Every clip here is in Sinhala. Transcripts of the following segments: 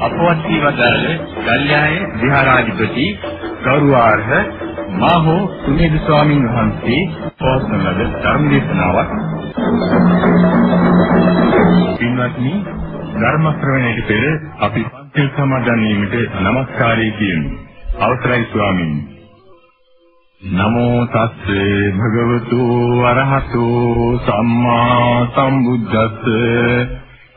අපවත් වීවදාල කල්යාය විහාරාධිපති ගෞරවාර්හ මාහෝ සුනේද ස්වාමීන් වහන්සේ පවත්වන ලද ධර්ම දේශනාවක්. පින්වත්නි ධර්ම ශ්‍රවණයට පෙර අපි පන්සල් සමාදන් වීමට নমස්කාරය කියමු. අවසරයි ස්වාමීන්. නමෝ තස්සේ භගවතු අරහතෝ සම්මා සම්බුද්දස්සේ.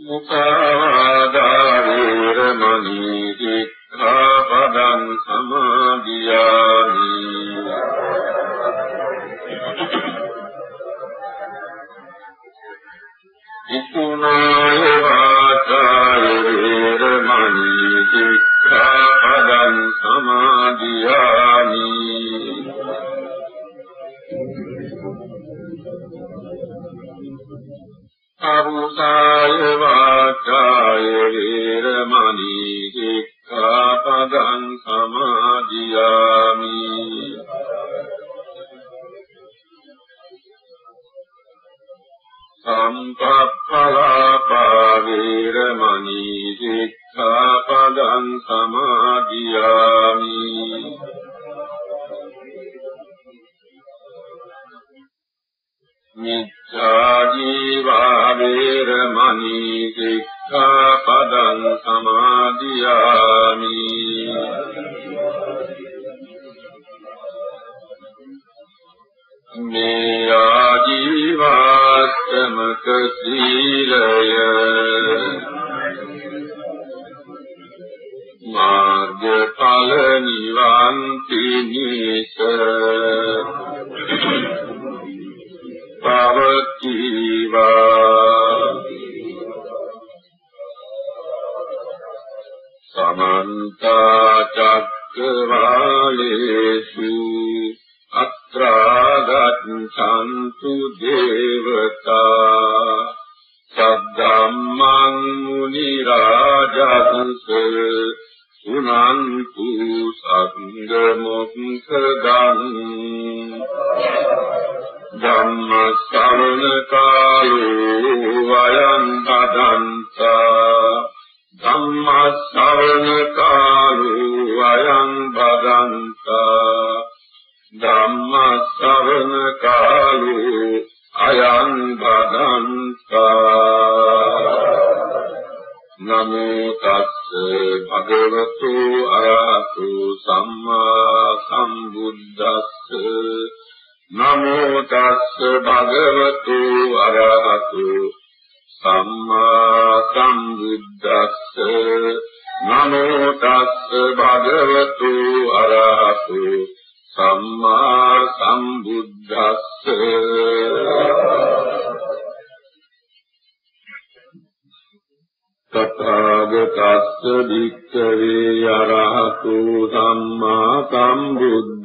මුසාවාදා වේරමණී සික්ඛාපදං සමාදියා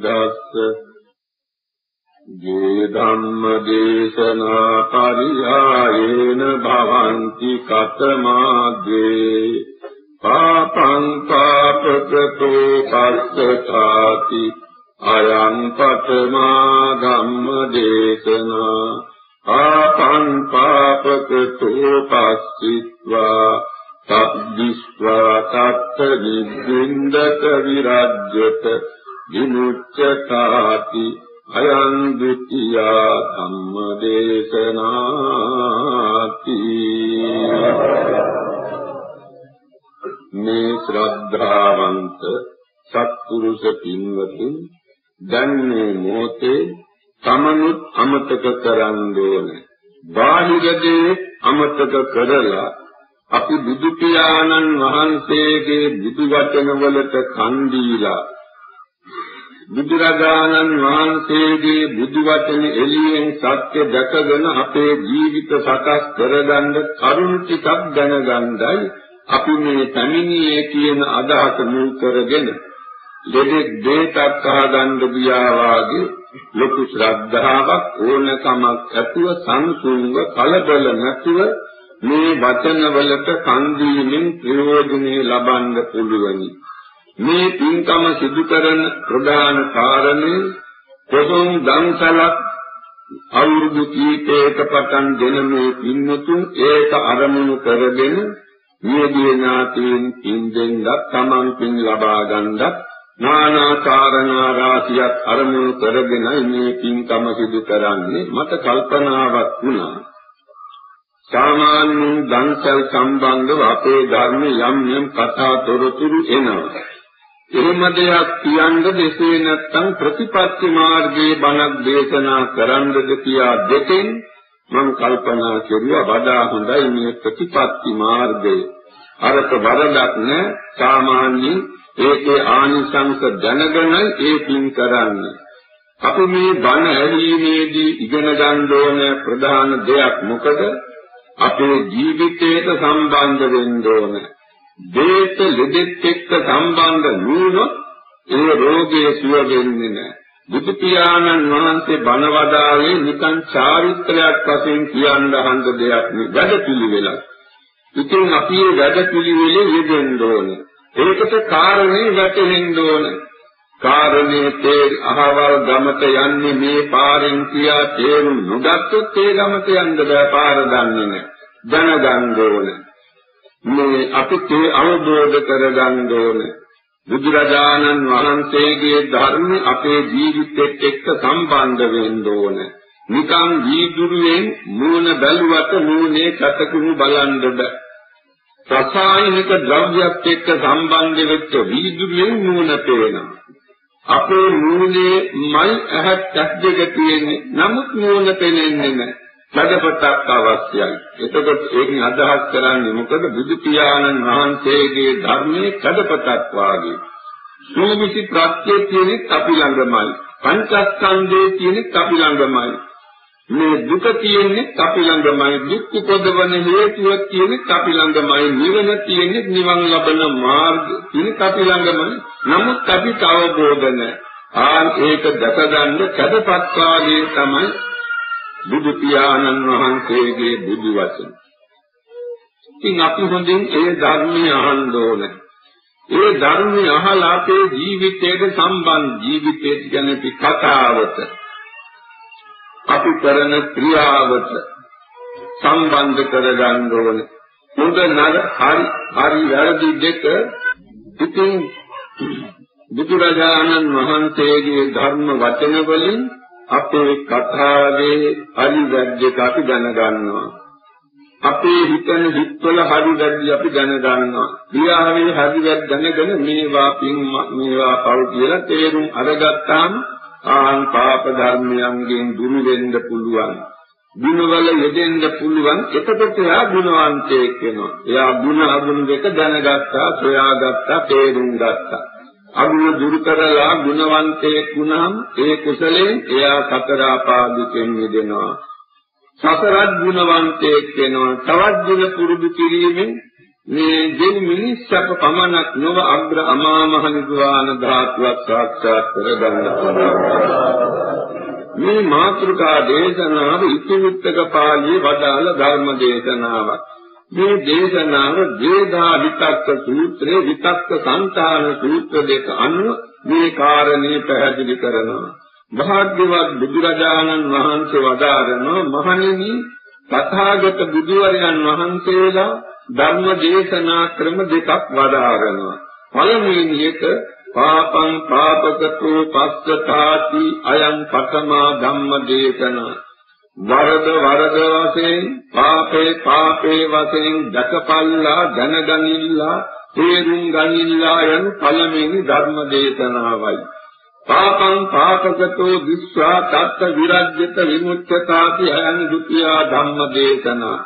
සම්බුද්දස්ස යේ ධම්ම දේශනා පරියායේන භවಂತಿ කතමාද්වේ පාපං පාපකතෝ පස්සතාති අයං පතමා ධම්ම දේශනා පාපං පාපකතෝ පස්සිත්වා සබ්බිස්වා තත්ත නිබ්බින්දක විරජ්‍යත විමුච්ඡතාති අයං ဒ ුතියා ධම්ම දේශනාති මේ ශ්‍රද්ධාවන්ත සත්පුරුෂ පින්වතුන් දැන් මේ මොහොතේ තමනුත් අමතක කරන්න ඕනේ. බාහිර දේ අමතක කරලා අපි බුදු පියාණන් වහන්සේගේ බුදු වචන වලට කන් දීලා බුදුරජාණන් වහන්සේගේ බුදු වචන එළියෙන් සත්‍ය දැකගෙන අපේ ජීවිත සකස් කරගන්න කරුණ ටිකක් දැනගන්නයි අපි මේ පැමිණියේ කියන අදහස මුල් කරගෙන දෙදෙක් දෙයක් අහගන්න ගියා වාගේ ලොකු ශ්‍රද්ධාවක් ඕනකමක් ඇතුව සංසුන්ව කලබල නැතුව මේ වචනවලට කන් දීමෙන් ප්‍රයෝජනෙ ලබන්න පුළුවනි. මේ පින්කම සිදු කරන ප්‍රධාන කාරණේ පොසොන් දන්සලක් අවුරුදු කීපයක පටන් දෙන මේ පින්වතුන් ඒක අරමුණු කරගෙන නියදී නාතීන් පින් දෙන්නත් තමන් පින් ලබා ගන්නත් නානා කාරණා රාශියක් අරමුණු කරගෙන මේ පින්කම සිදු කරන්නේ. මට කල්පනාවක් වුණා. සාමාන්‍යයෙන් දන්සල් සම්බන්ධව අපේ ධර්ම යම් යම් කතා තොරතුරු එනවා. එහෙම දෙයක් කියන්න දෙසේ නැත්තම් ප්‍රතිපත්ති මාර්ගයේ බණක් දේශනා කරන්නද කියා දෙකෙන් මම කල්පනා කෙරුවා වඩා හොඳයි මේ ප්‍රතිපත්ති මාර්ගය. අරක වරදක් නැ. සාමාන්‍යයෙන් ඒකේ ආනිසංස දැනගෙනයි ඒ පින් කරන්නේ. අපි මේ බණ ඇහිීමේදී ඉගෙන ගන්න ඕන ප්‍රධාන දෙයක් මොකද? අපේ ජීවිතයට සම්බන්ධ වෙන්න ඕනේ. දේශ ලෙඩෙත් එක්ක සම්බන්ධ නුනොත් ඒ රෝගයේ සුව වෙන්නේ නැහැ. බුදු පියාණන් වහන්සේ බණ වදාළේ නිකන් චාරිත්‍රයක් වශයෙන් කියන්න හඳ දෙයක් නෙවෙයි වැඩපිළිවෙලක්. ඉතින් අපි මේ වැඩපිළිවෙලේ යෙදෙන්න ඕනේ. ඒකට කාරණේ වැටෙන්න ඕනේ. කාරණේ තේ අහවල් ගමට යන්නේ මේ පාරෙන් කියා තේරුම් නොගත්තොත් ඒ ගමට යන්න බෑ පාර දන්නේ නැහැ. දැනගන්න ඕනේ. මේ අපිට අවබෝධ කරගන්න ඕන. බුදුරජාණන් වහන්සේගේ ධර්ම අපේ ජීවිතෙත් එක්ක සම්බන්ධ වෙන්න ඕන. නිකම් වීදුරුවෙන් මූණ බැලුවට මූණේ කටකුරු බලන්න බෑ. රසායනික ද්‍රව්‍යත් එක්ක සම්බන්ධ වෙච්ච වීදුරුවෙන් මූණ පේනවා. අපේ මූණේ මල් ඇහත් දෙක තියෙන්නේ. නමුත් මූණ පේන්නේ නැහැ. මඩපතක් අවශ්‍යයි. එතකොට ඒකෙන් අදහස් කරන්නේ මොකද බුදු පියාණන් වහන්සේගේ ධර්මයේ කඩපතක් වාගේ. සූවිසි ප්‍රත්‍ය තියෙනෙත් අපි ළඟමයි. පංචස්කන්ධයේ තියෙනෙත් අපි ළඟමයි. මේ දුක තියෙන්නේ අපි ළඟමයි. දුක් උපදවන හේතුව තියෙන්නේ අපි ළඟමයි. නිවන තියෙන්නේ නිවන් ලබන මාර්ගය තියෙන්නේ අපි ළඟමයි. නමුත් අපිට අවබෝධ නැහැ. ආන් ඒක දැක ගන්න කඩපත් වාගේ තමයි බුදු පියාණන් වහන්සේගේ බුදු වචන. ඉතින් අපි හොඳින් ඒ ධර්මය අහන්න ඕනේ. ඒ ධර්මය අහලා අපේ ජීවිතයට සම්බන්ධ ජීවිතයට ගැන කතාවට අපි කරන ක්‍රියාවට සම්බන්ධ කරගන්න ඕනේ. හොඳ නර හරි හරි වැරදි දෙක ඉතින් බුදුරජාණන් වහන්සේගේ ධර්ම වචන වලින් අපේ කතාවේ හරි වැරදි අපි දැනගන්නවා. අපේ හිතන හිත්වල හරි වැරදි අපි දැනගන්නවා. ක්‍රියාවේ හරි වැරදි දැනගෙන මේවා පින් මේවා පව් කියලා තේරුම් අරගත්තාම ආන් පාප ධර්මයන්ගෙන් දුරු වෙන්න පුළුවන්. ගුණවල යෙදෙන්න පුළුවන්. එතකොට එයා ගුණවන්තයෙක් වෙනවා. එයා ගුණ අගුණ දෙක දැනගත්තා, සොයාගත්තා, තේරුම් ගත්තා. අගුණ දුරු කරලා ගුණවන්තයෙක් වුණාම ඒ කුසලයෙන් එයා සතර ආපාදිකෙන් මිදෙනවා. සතරත් ගුණවන්තයෙක් වෙනවා. තවත් ගුණ පුරුදු කිරීමෙන් මේ දෙවි මිනිස්සක පමණක් නොව අග්‍ර අමා මහ නිර්වාණ ධාතුවක් සාක්ෂාත් කරගන්නවා. මේ මාතෘකා දේශනාව ඉතිවිත්තක පාළියේ වදාළ ධර්ම දේශනාවක්. මේ දේශනාව දේදා විතක්ක සූත්‍රයේ විතක්ක සංතාන සූත්‍ර දෙක අනුව මේ කාරණේ පැහැදිලි කරනවා. භාග්‍යවත් බුදුරජාණන් වහන්සේ වදාරනවා මහණෙනි තථාගත බුදුවරයන් වහන්සේලා ධර්ම දේශනා ක්‍රම දෙකක් වදාරනවා. පළමුවෙනි එක පාපං පාපකතෝ පස්සතාති අයං පඨමා ධම්ම දේශනා වරද වරද වශයෙන් පාපේ පාපේ වශයෙන් දකපල්ලා දැනගනිල්ලා තේරුම් ගනිල්ලා යන පළමුවෙනි ධර්ම දේශනාවයි පාපං පාපකතෝ විස්වා තත්ත විරජ්‍යත විමුක්තතාති අයං ဒ ුතියා ධම්ම දේශනා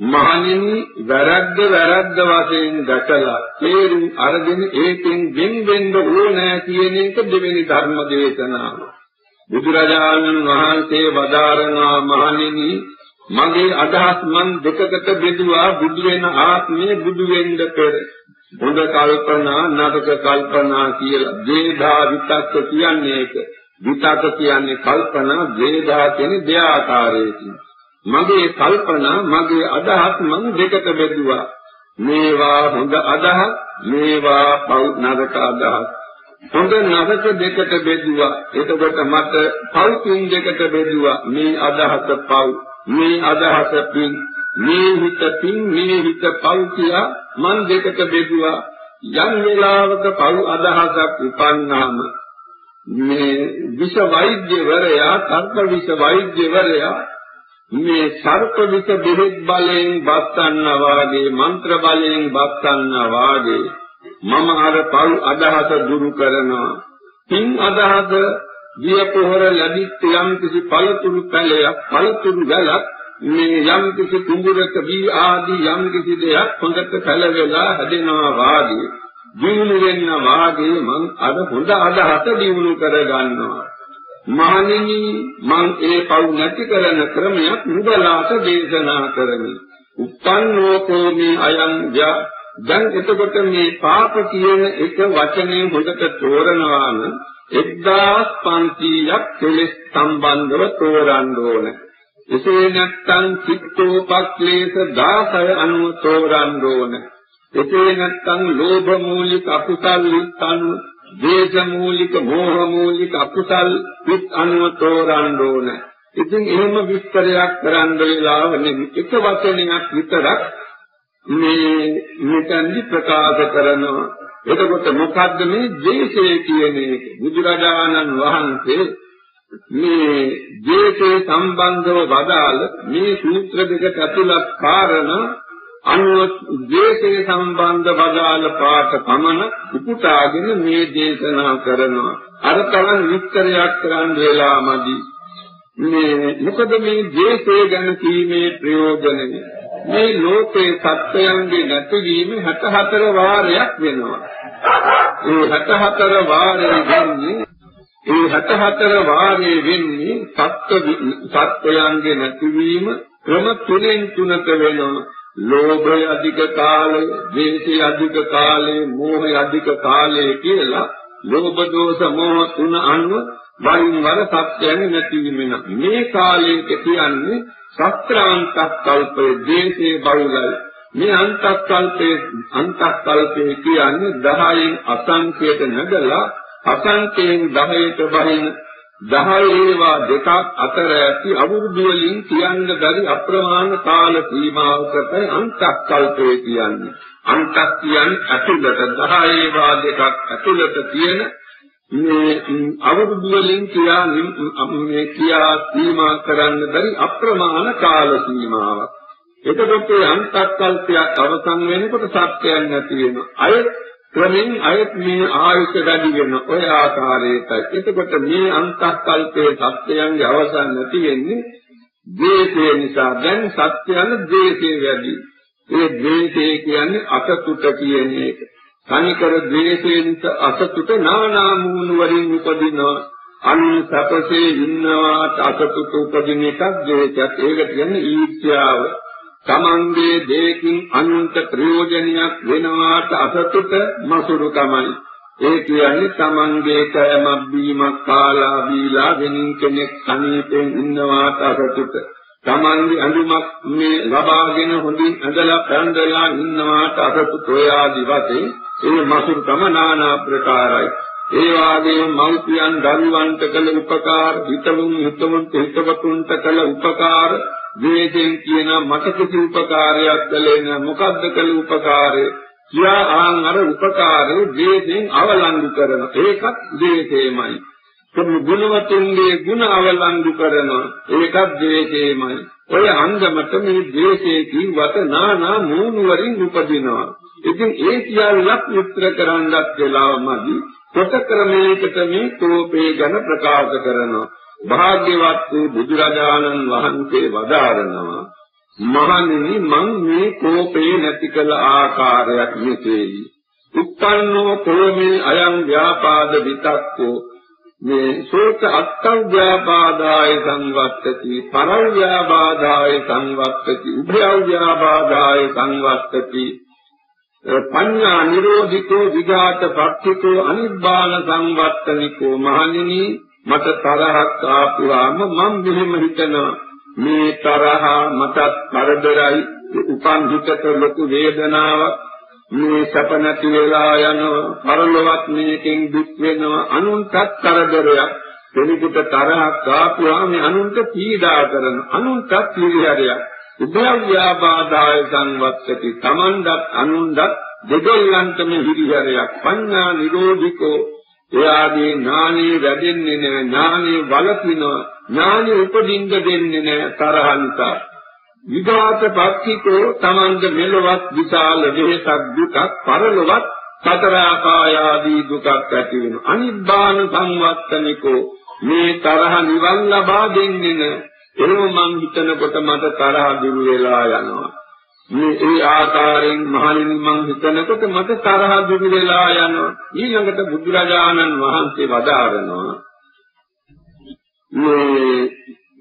මහණෙනි වැරද්ද වැරද්ද වශයෙන් දැකලා තේරුම් අරගෙන ඒකෙන් වෙන් වෙන්න ඕනෑ කියන එක දෙවෙනි ධර්ම දේශනාව. බුදුරජාණන් වහන්සේ වදාරනා මහණෙනි මගේ අදහස් මන් දෙකකට බෙදුවා බුදු වෙන ආත්මය බුදු වෙන්න පෙර. හොඳ කල්පනා නරක කල්පනා කියලා. දේදා විතක්ක කියන්නේ ඒක. විතක්ක කියන්නේ කල්පනා දේදා කියන්නේ දෙආකාරයකින්. මගේ කල්පනා මගේ අදහස් මම දෙකට බෙදුවා. මේවා හොඳ අදහස් මේවා පව් නරක අදහස්. හොඳ නරක දෙකට බෙදුවා. එතකොට මට පව් තුන් දෙකට බෙදුවා. මේ අදහස පව් මේ අදහස පින් මේ හිත පින් මේ හිත පව් කියා මන් දෙකට බෙදුවා. යම් වෙලාවක පව් අදහසක් උපන්නාම මේ විෂ වෛද්‍යවරයා තර්ක විෂ වෛද්‍යවරයා මේ සර්ප විස බෙහෙත් බලයෙන් බස්සන්නා වාගේ මන්ත්‍ර බලයෙන් බස්සන්නා වාගේ මම අර පල් අදහස දුරු කරනවා පින් අදහස දිය පොහොර ලැබිත් යම් කිසි පළතුරු පැලයක් පළතුරු ගලක් මේ යම් කිසි කුඹුරක වී ආදී යම් කිසි දෙයක් හොඳට පැලවෙලා හැදෙනවා වාගේ දිනු වෙන්න වාගේ මං අර හොඳ අදහස දිනු කර ගන්නවා මහණෙනි මං ඒ පව් නැති කරන ක්‍රමයක් නුඹලාට දේශනා කරමි. උප්පන්නෝකෝ මේ අයං යා දැන් එතකොට මේ පාප කියන එක වචනේ හොඳට තෝරනවා නම් 1500ක් කෙලෙස් සම්බන්ධව තෝරන්න ඕන. එසේ නැත්නම් චිත්තෝපක්ලේශ 16 අනුව තෝරන්න ඕන. එසේ නැත්නම් ලෝභ මූලික අකුසල් අනුව දේශ මූලික මෝහ මූලික අකුසල් පිට අනුව තෝරන්න ඕන. ඉතින් එහෙම විස්තරයක් කරන්න වෙලාව නෙමෙයි. එක වචනයක් විතරක් මේ මෙතනදි ප්‍රකාශ කරනවා. එතකොට මොකද්ද මේ දේශය කියන එක? බුදුරජාණන් වහන්සේ මේ දේශේ සම්බන්ධව වදාළ මේ සූත්‍ර දෙක ඇතුළත් කාරණා අනුව දේශේ සම්බන්ධ බදාල පාඨ පමණ උපුටාගෙන මේ දේශනා කරනවා අර තරම් විස්තරයක් කරන්න වෙලා මදි මේ මොකද මේ දේශේ ගැන කීමේ ප්‍රයෝජනය මේ ලෝකේ සත්‍යයන්ගේ නැතිවීම 64 වාරයක් වෙනවා. ඒ 64 වාරේ වෙන්නේ ඒ 64 වාරේ වෙන්නේ සත්‍ය සත්‍යයන්ගේ නැතිවීම ක්‍රම තුනෙන් තුනක වෙනවා. ලෝභය අධික කාලය, ද්වේෂය අධික කාලය, මෝහය අධික කාලය කියලා ලෝභ දෝෂ මෝහ තුන අනුව වරින් වර සත්‍යයන් නැති වෙන මේ කාලයට කියන්නේ සත්‍රාන්තක් කල්පයේ දේශේ බහුලයි මේ අන්තක්කල්පයේ අන්තක්කල්පයේ කියන්නේ 10න් අසංකේත නැදලා අසංකේයෙන් 10ට බහින 10 ඒවා දෙකක් අතර ඇති අවුරුදු වලින් කියන්න බැරි අප්‍රමාණ කාල සීමාවකට අන්තක්කල්පය කියන්නේ. අන්තක් කියන්නේ ඇතුළත 10 ඒවා දෙකක් ඇතුළත තියෙන මේ අවුරුදු වලින් කියා මේ කියා සීමා කරන්න බැරි අප්‍රමාණ කාල සීමාවක්. එතකොට අන්තක්කල්පයක් අවසන් වෙනකොට සත්‍යයක් නැති වෙනවා. අය ක්‍රමෙන් අයත් මේ ආයුෂ වැඩි වෙන ඔය ආකාරයටයි. එතකොට මේ අන්තක්කල්පයේ සත්‍යයන්ගේ අවසන් නැති වෙන්නේ ද්වේෂය නිසා. දැන් සත්‍යයන් ද්වේෂය වැඩි. ඒ ද්වේෂය කියන්නේ අසතුට කියන එක. තනිකර ද්වේෂයෙන් අසතුට නානා මූණු වලින් උපදිනවා. අන් සපසේ ඉන්නවාට අසතුට උපදින එකක් ද්වේෂයක්. ඒක කියන්නේ ඊර්ෂ්‍යාව. තමන්ගේ දෙයකින් අනුන්ට ප්‍රයෝජනයක් වෙනවාට අසතුට මසුරුකමයි. ඒ කියන්නේ තමන්ගේ කෑමක් බීමක් කාලා බීලා වෙනින් කෙනෙක් සනීපෙන් ඉන්නවාට අසතුට. තමන්ගේ අඳුමක් මේ ලබාගෙන හොඳින් ඇඳලා පැන්දලා ඉන්නවාට අසතුට ඔය ආදි වශයෙන් ඒ මසුරුකම নানা ප්‍රකාරයි. ඒ වාගේ මෞපියන් දරුවන්ට කළ උපකාර, හිතවුන් හිතවුන් හිතවතුන්ට කළ උපකාර ද්වේෂයෙන් කියන මට කිසි උපකාරයක් කළේ නැ. මොකද්ද කළ උපකාරය? කියා ආන් අර උපකාරේ ද්වේෂයෙන් අවලංගු කරන ඒකත් ද්වේෂයමයි කොහොම ගුණවතුන්ගේ ගුණ අවලංගු කරනවා ඒකත් ද්වේෂයමයි. ඔය අංගමත මේ ද්වේෂයේ කිව්වට නානා මූණු වලින් උපදිනවා. ඉතින් ඒ සියල්ලක් විස්තර කරන්නත් වෙලාවමදි කොට ක්‍රමයකට මේ කෝපේ ගැන ප්‍රකාශ කරනවා. භාග්‍යවත් වූ බුදුරජාණන් වහන්සේ වදාරනවා මහණෙනි මං මේ කෝපේ නැති කළ ආකාරයක් මෙසේයි. උප්පන්නෝ කෝමේ අයං ව්‍යාපාද විතක්කෝ. මේ සෝත අත්තව්‍යාපාදාය සංවත්තති පරව්‍යාපාදාය සංවත්තති උභයව්‍යාපාදාය සංවත්තති. පඤ්ඤා නිරෝධිකෝ විඝාත පක්ඛිකෝ අනිබ්බාන සංවත්තනිකෝ මහණෙනි මට තරහක් ආපුවාම මම මෙහෙම හිතනවා. මේ තරහ මටත් කරදරයි උපන් හිතට ලොකු වේදනාවක්. මේ සැප නැති වෙලා යනවා පරලොවක් මේකෙන් දුක් වෙනවා. අනුන්ටත් කරදරයක්. කෙනෙකුට තරහක් ආපුවාම අනුන්ට පීඩා කරන අනුන්ටත් පීඩාවක් උභයව්‍යාබාධාය සංවත්තති තමන්වත් අනුන්වත් දෙදොල්ලන්ටම හිරිහැරයක් පඤ්ඤා නිරෝධිකෝ. එයාගේ ඥානෙ වැඩෙන්නේ නැහැ. ඥානෙ වලකිනවා ඥානෙ උපදින්න දෙන්නේ නැහැ තරහන්ත විඝාත පක්ඛිකෝ තමන්ද මෙලොවත් විශාල වෙහසක් දුකක් පරලොවත් සතර ආපායාදී දුකක් ඇති වෙන අනිබ්බාන සංවත්තනිකෝ. මේ තරහ නිවන් ලබා දෙන්නේ නැහැ එහෙම මං හිතනකොට මට තරහ දුර වෙලා යනවා. මේ ඒ ආකාරයෙන් මහණෙනි මං හිතනකොට මට තරහ දුරු වෙලා යනවා. ඊළඟට බුදුරජාණන් වහන්සේ වදාරනවා මේ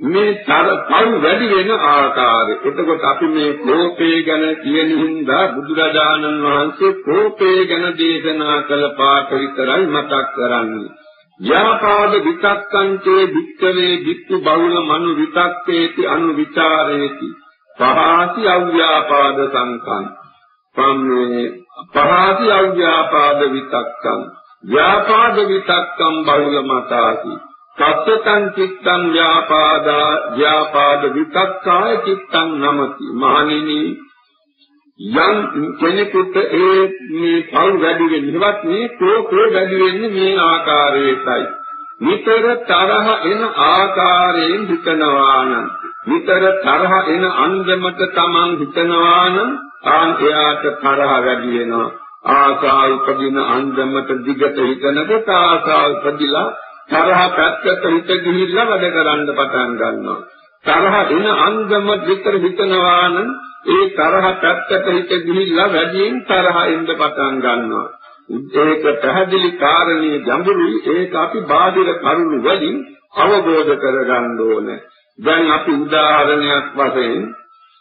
මේ තර පව් වැඩි වෙන ආකාරය. එතකොට අපි මේ කෝපේ ගැන කියන හින්දා බුදුරජාණන් වහන්සේ කෝපේ ගැන දේශනා කළ පාඩ විතරයි මතක් කරන්නේ. ව්‍යාපාද විතක්කංචේ වික්කවේ වික්ඛු බහුල මනු විතක්කේති අනු විචාරේති පහාති අව්‍යාපාද සංකම්. සම්මේ පහාති අව්‍යාපාද විතක්කම් ව්‍යාපාද විතක්කම් බහුල මතාති. සත්‍යං චිත්තං ව්‍යාපාදා ව්‍යාපාද විතක්කාය චිත්තං නමති. මහණෙනි යම් කෙනෙකුට ඒ මේ පල් වැඩි වෙන්නවත් මේ කෝකෝ වැඩි වෙන්නේ මේ ආකාරයටයි. නිතර තරහ එන ආකාරයෙන් හිතනවා නම් නිතර තරහ එන අන්දමට Taman හිතනවා නම් තාන් එයාට තරහ වැඩි වෙනවා. ආසා උපදින අන්දමට දිගට හිතනකොට ආසා උපදිලා තරහ පැත්තට හිත ගිහිල්ලා වැඩ කරන්න පටන් ගන්නවා. තරහ එන අන්දම විතර හිතනවා නම් ඒ තරහ පැත්තට හිත ගිහිල්ලා වැඩියෙන් තරහ එන්න පටන් ගන්නවා. ඒක පැහැදිලි කාරණේ ගැඹුරුයි ඒක අපි බාහිර කරුණු වලින් අවබෝධ කරගන්න ඕනේ. දැන් අපි උදාහරණයක් වශයෙන්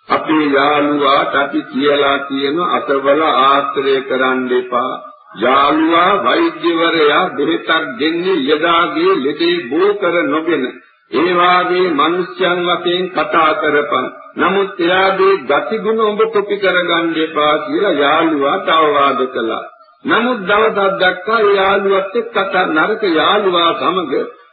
අපේ යාළුවාට අපි කියලා තියෙන අතවල ආශ්‍රය කරන්න එපා. යාළුවා වෛද්‍යවරයා බෙහෙතක් දෙන්නේ යදාගේ ලෙඩේ බෝ කර නොගෙන. ඒ වාගේ මිනිස්යන් වශයෙන් කතා කරපන්. නමුත් එයාගේ ගතිගුණ ඔබ කොපි කරගන්න එපා කියලා යාළුවාට අවවාද කළා. නමුත් දවසක් දක්වා යාළුවත් එක්ක කතා නරක යාළුවා සමග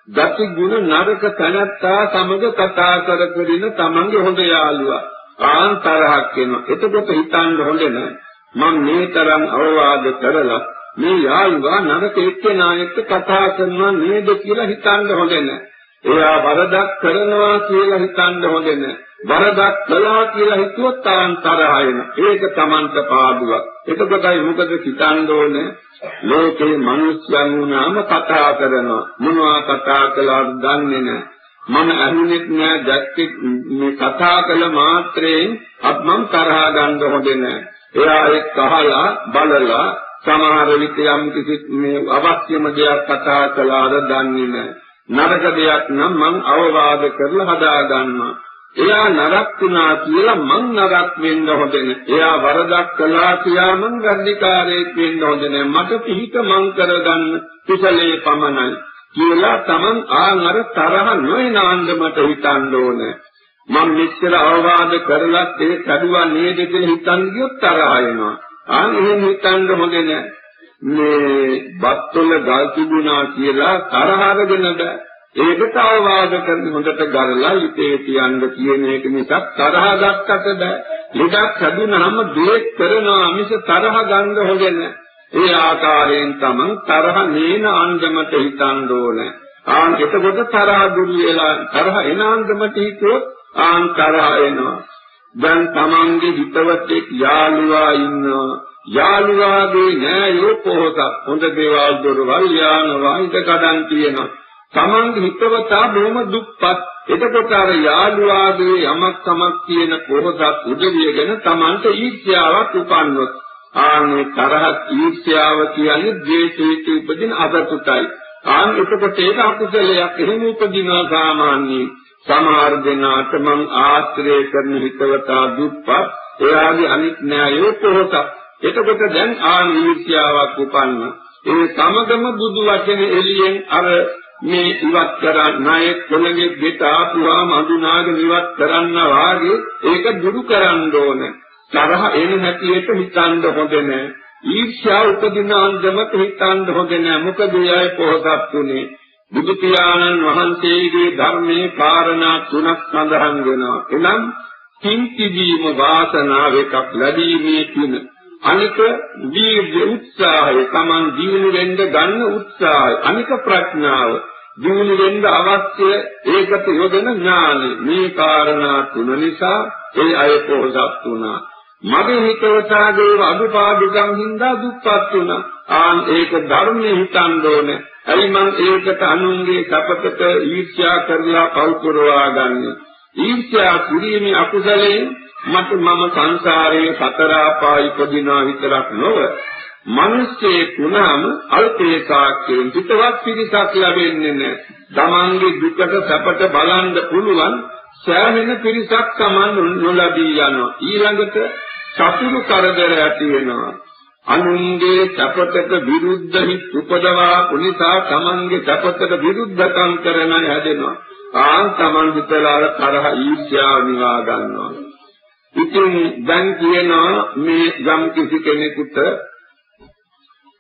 ගති ගුණ නරක තනත්තා සමග කතා කර කරින තමන්ගේ හොඳ යාළුවා. ආන්තරහක් වෙනවා එතකොට හිතන්න හොඳ නෑ. මම මේ තරම් අවවාද කරලා මේ යාළුවා නරක එක්කෙනා එක්ක කතා කරනවා නේද කියලා හිතන්න හොඳ නැහැ. එයා වරදක් කරනවා කියලා හිතන්න හොඳ නැහැ. වරදක් කළා කියලා හිතුවොත් තරම් තරහ එන. ඒක Tamanට පාඩුවක්. එතකොටයි මොකද හිතන්න ඕනේ? ලෝකේ මිනිස්යන් වුණාම කතා කරනවා. මොනවා කතා කළාද දන්නේ නැහැ. මම අහුනෙත් නෑ දැක්කේ මේ කතා කළ මාත්‍රයෙන් අත් මම තරහ ගන්න හොඳ නෑ. එයා එක්ක අහලා බලලා සමහර විට යම් කිසි මේ අවශ්‍යම දෙයක් කතා කළාද දන්නේ නෑ. නරක දෙයක් නම් මං අවවාද කරලා හදා ගන්නවා. එයා නරක් වුණා කියලා මං නරක් වෙන්න හොඳ නෑ. එයා වරදක් කළා කියලා මං ගන්ධිකාරයෙක් වෙන්න හොඳ නෑ. මට පිහිට මං කරගන්න කුසලයේ පමණයි. කියලා Taman ආන් අර තරහ නොයන ආන්දමට හිතන්න ඕනේ. මම මෙච්චර අවවාද කරලත් ඒ කඩුවා නේද කියලා හිතන් ගියොත් තරහ එනවා. ආන් එහෙම හිතන්න හොඳ නෑ. මේ බත්වල ගල් තිබුණා කියලා තරහ අරගෙන බෑ. ඒකට අවවාද කරන හොඳට ගරලා හිතේ තියන්න කියන එක නිසා තරහ ගත්තට බෑ. ලෙඩක් හැදුනහම දෙයක් කරනවා මිස තරහ ගන්න හොඳ නෑ. ඒ ආකාරයෙන් තමන් තරහ නේන අන්දමට හිතන්න ඕනේ. ආන් එතකොට තරහ දුරු වෙලා තරහ එන අන්දමට හිතුවොත් ආන් තරහ එනවා. දැන් තමන්ගේ හිතවතෙක් යාළුවා ඉන්නවා. යාළුවාගේ නෑයෝ පොහොසත් හොඳ දේවල් දොරවල් යාන වාහිත කඩන් තියෙනවා. තමන්ගේ හිතවතා බොහොම දුක්පත්. එතකොට අර යාළුවාගේ යමක් තමක් කියන පොහොසත් උදවියගෙන තමන්ට ඊර්ෂ්‍යාවක් උපන්නොත් ආන්නේ තරහ ඊර්ෂ්‍යාව කියන්නේ ද්වේෂයේ උපදින අසතුටයි. ආන් එතකොට ඒක අකුසලයක් එහෙම උපදිනවා සාමාන්‍යයෙන්. සමහර දෙනාට මං ආශ්‍රය කරන හිතවතා දුප්පත් එයාගේ අනිත් න්යායෝ පොහොසත්. එතකොට දැන් ආන් ඊර්ෂ්‍යාවක් උපන්න. ඒ සමගම බුදු වචන එළියෙන් අර මේ ඉවත් කරන්න ණය කොළගේ ගෙට ආපුවාම අඳුනාගෙන ඉවත් කරන්න වාගේ ඒක දුරු කරන්න ඕනේ. තරහ එන හැටියට හිතන්න හොඳ නැහැ. ඊර්ෂ්‍යා උපදින අන්දමට හිතන්න හොඳ නැහැ. මොකද එයයි පොහොසත් උනේ. බුදු පියාණන් වහන්සේගේ ධර්මයේ කාරණා තුනක් සඳහන් වෙනවා. එනම් කිංකිදීම වාසනාව එකක් ලැබීමේ තුන. අනික දීර්ඝ උත්සාහය, Taman දිනු වෙන්න ගන්න උත්සාහය, අනික ප්‍රඥාව. දිනු වෙන්න අවශ්‍ය ඒකට යොදන ඥානෙ. මේ කාරණා තුන නිසා ඒ අය පොහොසත් වුණා. මගේ හිතවතාගේ අදුපාදුකම් හින්දා දුක්පත් වුණා. ආන් ඒක ධර්මයේ හිතන්න ඕනේ. ඇයි මං ඒකට අනුන්ගේ සපතට ඊර්ෂ්‍යා කරලා පව් පුරවා ගන්නෙ? ඊර්ෂ්‍යා කිරීමේ අකුසලයෙන් මට මම සංසාරයේ සතර ආපා ඉපදිනා විතරක් නොව මිනිස්සේ කුණාම අල්පේ සාක්ෂයෙන් පිටවත් පිරිසක් ලැබෙන්නේ නැහැ. තමන්ගේ දුකට සැපට බලන්න පුළුවන් සෑහෙන පිරිසක් Taman නොලබී යනවා. ඊළඟට සතුරු කරදර ඇති වෙනවා. අනුන්ගේ සැපතට විරුද්ධ හිත් උපදවා පුනිසා Tamanගේ සැපතට විරුද්ධකම් කරන හැදෙනවා. ආන් Taman හිතලා තරහ ඊර්ෂ්‍යාව නිවා ගන්නවා. ඉතින් දැන් කියනවා මේ යම් කිසි කෙනෙකුට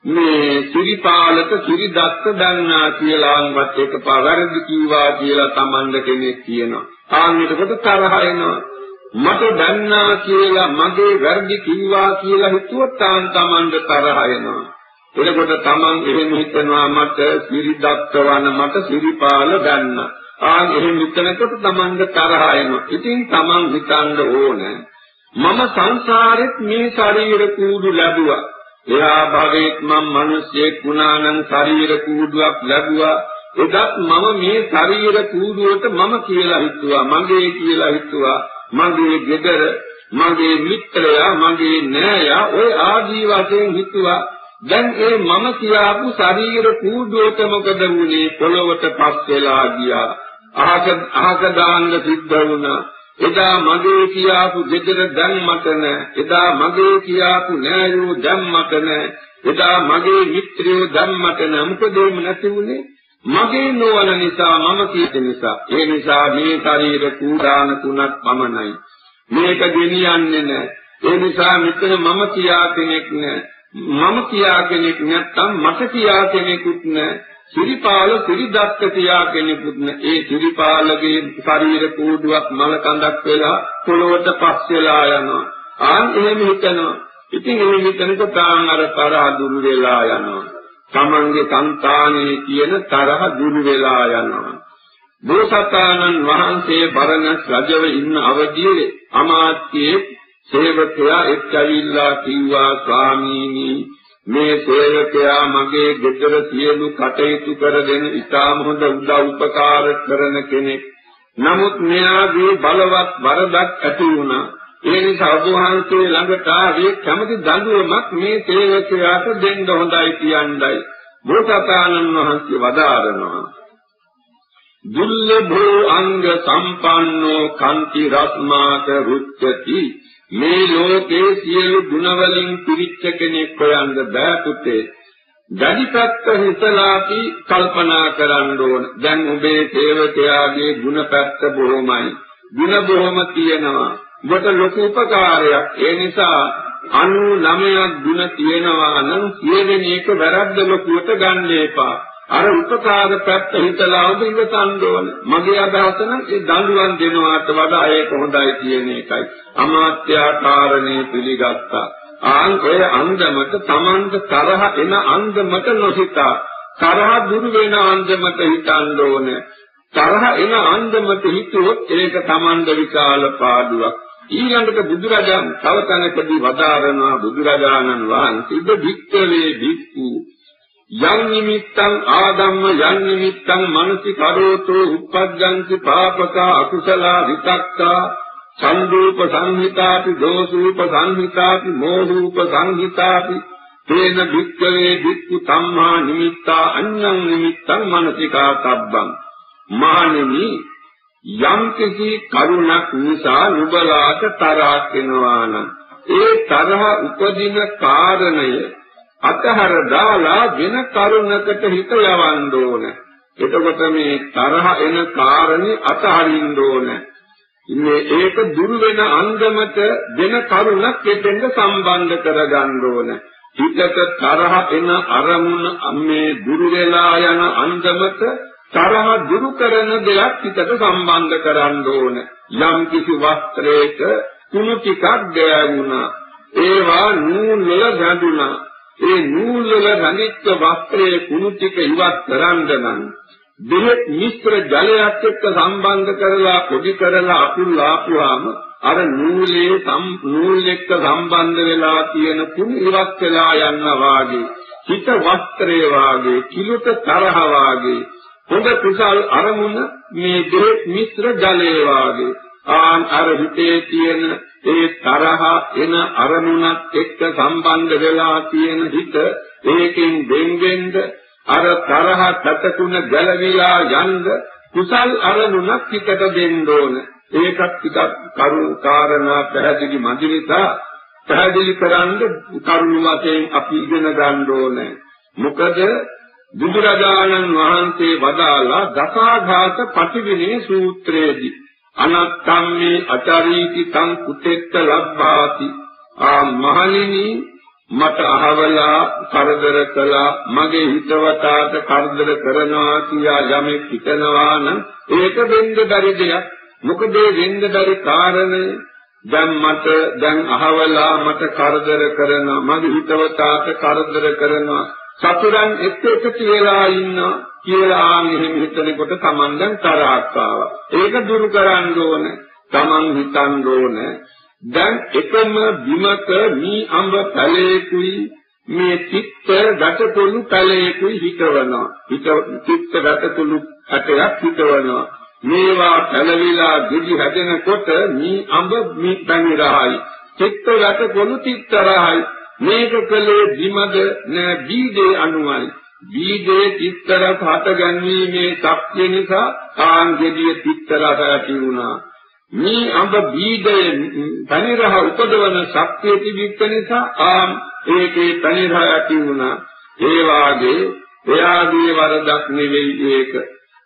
මේ සිරිපාලක සිරිදත්ත දන්නා කියලාවත් එක පවරදි කීවා කියලා Taman කෙනෙක් කියනවා. ආන්නේකට තරහ එනවා. මට දන්නා කියලා මගේ වැරදි කිව්වා කියලා හිතුවොත් තාන් Tamanට තරහ එනවා. එතකොට Taman එහෙම හිතනවා මට සිරිදත්තවන මට සිරිපාල ගන්න. ආන් එහෙම හිතනකොට Tamanට තරහ එනවා. ඉතින් Taman හිතන්න ඕනේ මම සංසාරෙත් මේ ශරීර කූඩු ලැබුවා. එහා භවෙත් මම මිනිසෙක් වුණා නම් ශරීර කූඩුවක් ලැබුවා. එදත් මම මේ ශරීර කූඩුවට මම කියලා හිතුවා මගේ කියලා හිතුවා මගේ ගෙදර මගේ මිත්‍රයා මගේ නෑයා ඔය ආදී වශයෙන් හිතුවා. දැන් ඒ මම කියාපු ශරීර කූඩුවට මොකද වුනේ? පොළොවට පස් වෙලා ගියා. අහක අහක දාන්න සිද්ධ වුණා. එදා මගේ කියාපු ගෙදර දැන් මට නෑ. එදා මගේ කියාපු නෑයෝ දැන් මට නෑ. එදා මගේ මිත්‍රයෝ දැන් මට නෑ. මොකද නැති වුනේ? මගේ නොවන නිසා මම කීත නිසා. ඒ නිසා මේ ශරීර කූඩාන තුනක් පමණයි. මේක ගෙනියන්නේ නැහැ. ඒ නිසා මෙතන මම කියා කෙනෙක් නැහැ. මම කියා කෙනෙක් නැත්තම් මට කියා කෙනෙකුත් නැහැ. සිරිපාල සිරිදත්ත කියා කෙනෙකුත් නැහැ. ඒ සිරිපාලගේ ශරීර කූඩුවක් මල කඳක් වෙලා පොළොවට පස් වෙලා යනවා. ආන් එහෙම හිතනවා. ඉතින් මේ විතනක තාන් අර තරහ දුරු වෙලා යනවා. තමන්ගේ సంతානයේ කියන තරහ දුරු වෙලා යනවා. බෝසතාණන් වහන්සේ බරණස් රජව ඉන්න අවදියේ අමාත්‍යයේ සේවකයා එක්කවිල්ලා කිව්වා ස්වාමීනි මේ සේවකයා මගේ ගෙදර සියලු කටයුතු කරගෙන ඉතාම හොඳ උදව් උපකාර කරන කෙනෙක්. නමුත් මෙයාගේ බලවත් වරදක් ඇති වුණා. ඒ නිසා ඔබ වහන්සේ ළඟට ආවේ කැමති දඬුවමක් මේ සේවකයාට දෙන්න හොඳයි කියන්නයි. බෝසතාණන් වහන්සේ වදාරනවා. දුල්ලභෝ අංග සම්පන්නෝ කන්ති රත්මාක රුච්චති මේ ලෝකේ සියලු ගුණවලින් පිරිච්ච කෙනෙක් හොයන්න බෑ පුතේ. දැඩිපත්ත හිතලාපි කල්පනා කරන්න ඕන. දැන් ඔබේ සේවකයාගේ ගුණපැත්ත බොහොමයි. ගුණ බොහොම තියෙනවා. ඔබට ලොකු උපකාරයක්. ඒ නිසා 99ක් ගුණ තියෙනවා නම් සියවෙනි එක වැරද්ද ලොකුවට ගන්න එපා. අර උපකාර පැත්ත හිතලා ඔබ ඉවසන්න ඕන. මගේ අදහස නම් ඒ දඬුවම් දෙනවාට වඩා ඒක හොඳයි කියන එකයි. අමාත්‍යා කාරණේ පිළිගත්තා. ආන් ඔය අන්දමට Tamanට තරහ එන අන්දමට නොහිතා තරහ දුරු වෙන අන්දමට හිතන්න ඕනේ. තරහ එන අන්දමට හිතුවොත් ඒක Tamanට විශාල පාඩුවක්. ඊළඟට බුදුරජාණන් තව තැනකදී වදාරනවා බුදුරජාණන් වහන්සේ වික්කවේ වික්කු යම් නිමිත්තං ආදම්ම යම් නිමිත්තං මනසි කරෝතෝ උප්පජ්ජන්ති පාපක අකුසල විතක්කා සංදූප සංහිතාපි දෝසූප සංහිතාපි මෝහූප සංහිතාපි තේන වික්කවේ වික්කු සම්මා නිමිත්තා අඤ්ඤං නිමිත්තං මනසිකා තබ්බං මානෙනි යම් කිසි කරුණක් නිසා නුබලාට තරහක් වෙනවා නම් ඒ තරහ උපදින කාරණය අතහර දාලා වෙන කරුණකට හිත යවන්න ඕන. එතකොට මේ තරහ එන කාරණේ අතහරින්න ඕන. ඉන්නේ ඒක දුරු වෙන අන්දමට වෙන කරුණක් දෙන්න සම්බන්ධ කරගන්න ඕන. හිතට තරහ එන අරමුණ මේ දුරු වෙලා යන අන්දමට තරහ දුරු කරන දෙයක් හිතට සම්බන්ධ කරන්න ඕන. යම් කිසි වස්ත්‍රයක කුණු ටිකක් ගෑවුණා. ඒවා නූල් වල ගැඳුණා. ඒ නූල් වල රඳිච්ච වස්ත්‍රයේ කුණු ටික ඉවත් කරන්න නම් දෙහෙත් මිශ්‍ර ජලයක් එක්ක සම්බන්ධ කරලා පොඩි කරලා අපුල් ආපුවාම අර නූලේ සම් නූල් එක්ක සම්බන්ධ වෙලා තියෙන කුණු ඉවත් වෙලා යනවා වාගේ හිත වස්ත්‍රයේ වාගේ කිලුට තරහ වාගේ හොඳ කුසල් අරමුණ මේ දෙහෙත් මිශ්‍ර ජලයේ වාගේ. ආන් අර හිතේ තියෙන ඒ තරහ එන අරමුණත් එක්ක සම්බන්ධ වෙලා තියෙන හිත ඒකෙන් දෙන්ගෙන්ද අර තරහ තතකුණ ගැලවිලා යන්න කුසල් අරමුණක් හිතට දෙන්න ඕන. ඒකත් ටිකක් කරුණ කාරණා පැහැදිලි මදි නිසා පැහැදිලි කරන්න කරුණ වශයෙන් අපි ඉගෙන ගන්න ඕනේ. මොකද බුදුරජාණන් වහන්සේ වදාලා දසාඝාත පටිවිනේ සූත්‍රයේදී අනත්තම්මේ අචරීති තං කුතෙත්ත ලබ්බාති ආ මහණෙනි මට අහවලා කරදර කළා මගේ හිතවතාට කරදර කරනවා කියා යමෙක් හිතනවා නම් ඒක වෙන්න බැරි දෙයක්. මොකද ඒ වෙන්න බැරි කාරණය දැන් මට දැන් අහවලා මට කරදර කරනවා මගේ හිතවතාට කරදර කරනවා. සතුරන් එක්ක එකතු වෙලා ඉන්නවා කියලා මෙහෙම හිතනකොට Taman දැන් තරහක් ආවා. ඒක දුරු කරන්න ඕන. Taman හිතන්න ඕන. දැන් එකම බිමක මී අඹ පැලේකුයි මේ චිත්ත ගැටතුළු පැලේකුයි හිතවනවා. හිත චිත්ත ගැටතුළු ඇටයක් හිතවනවා. මේවා පැලවිලා දිදි හැදෙනකොට මී අඹ මී පැණිරහයි. චිත්ත ගැටතුළු චිත්තරහයි. මේක කලේ බිමද නෑ බීජේ අනුවයි. බීජේ චිත්තරස හටගන්වීමේ ශක්තිය නිසා ආන් ගෙඩිය චිත්තරස ඇති වුණා. මේ අඹ බීජයේ පනිරහ උපදවන ශක්තිය තිබෙච්ච නිසා ආන් ඒකේ පනිරහ ඇති වුණා. ඒ වාගේ එයාගේ වරදක් නෙවෙයි ඒක.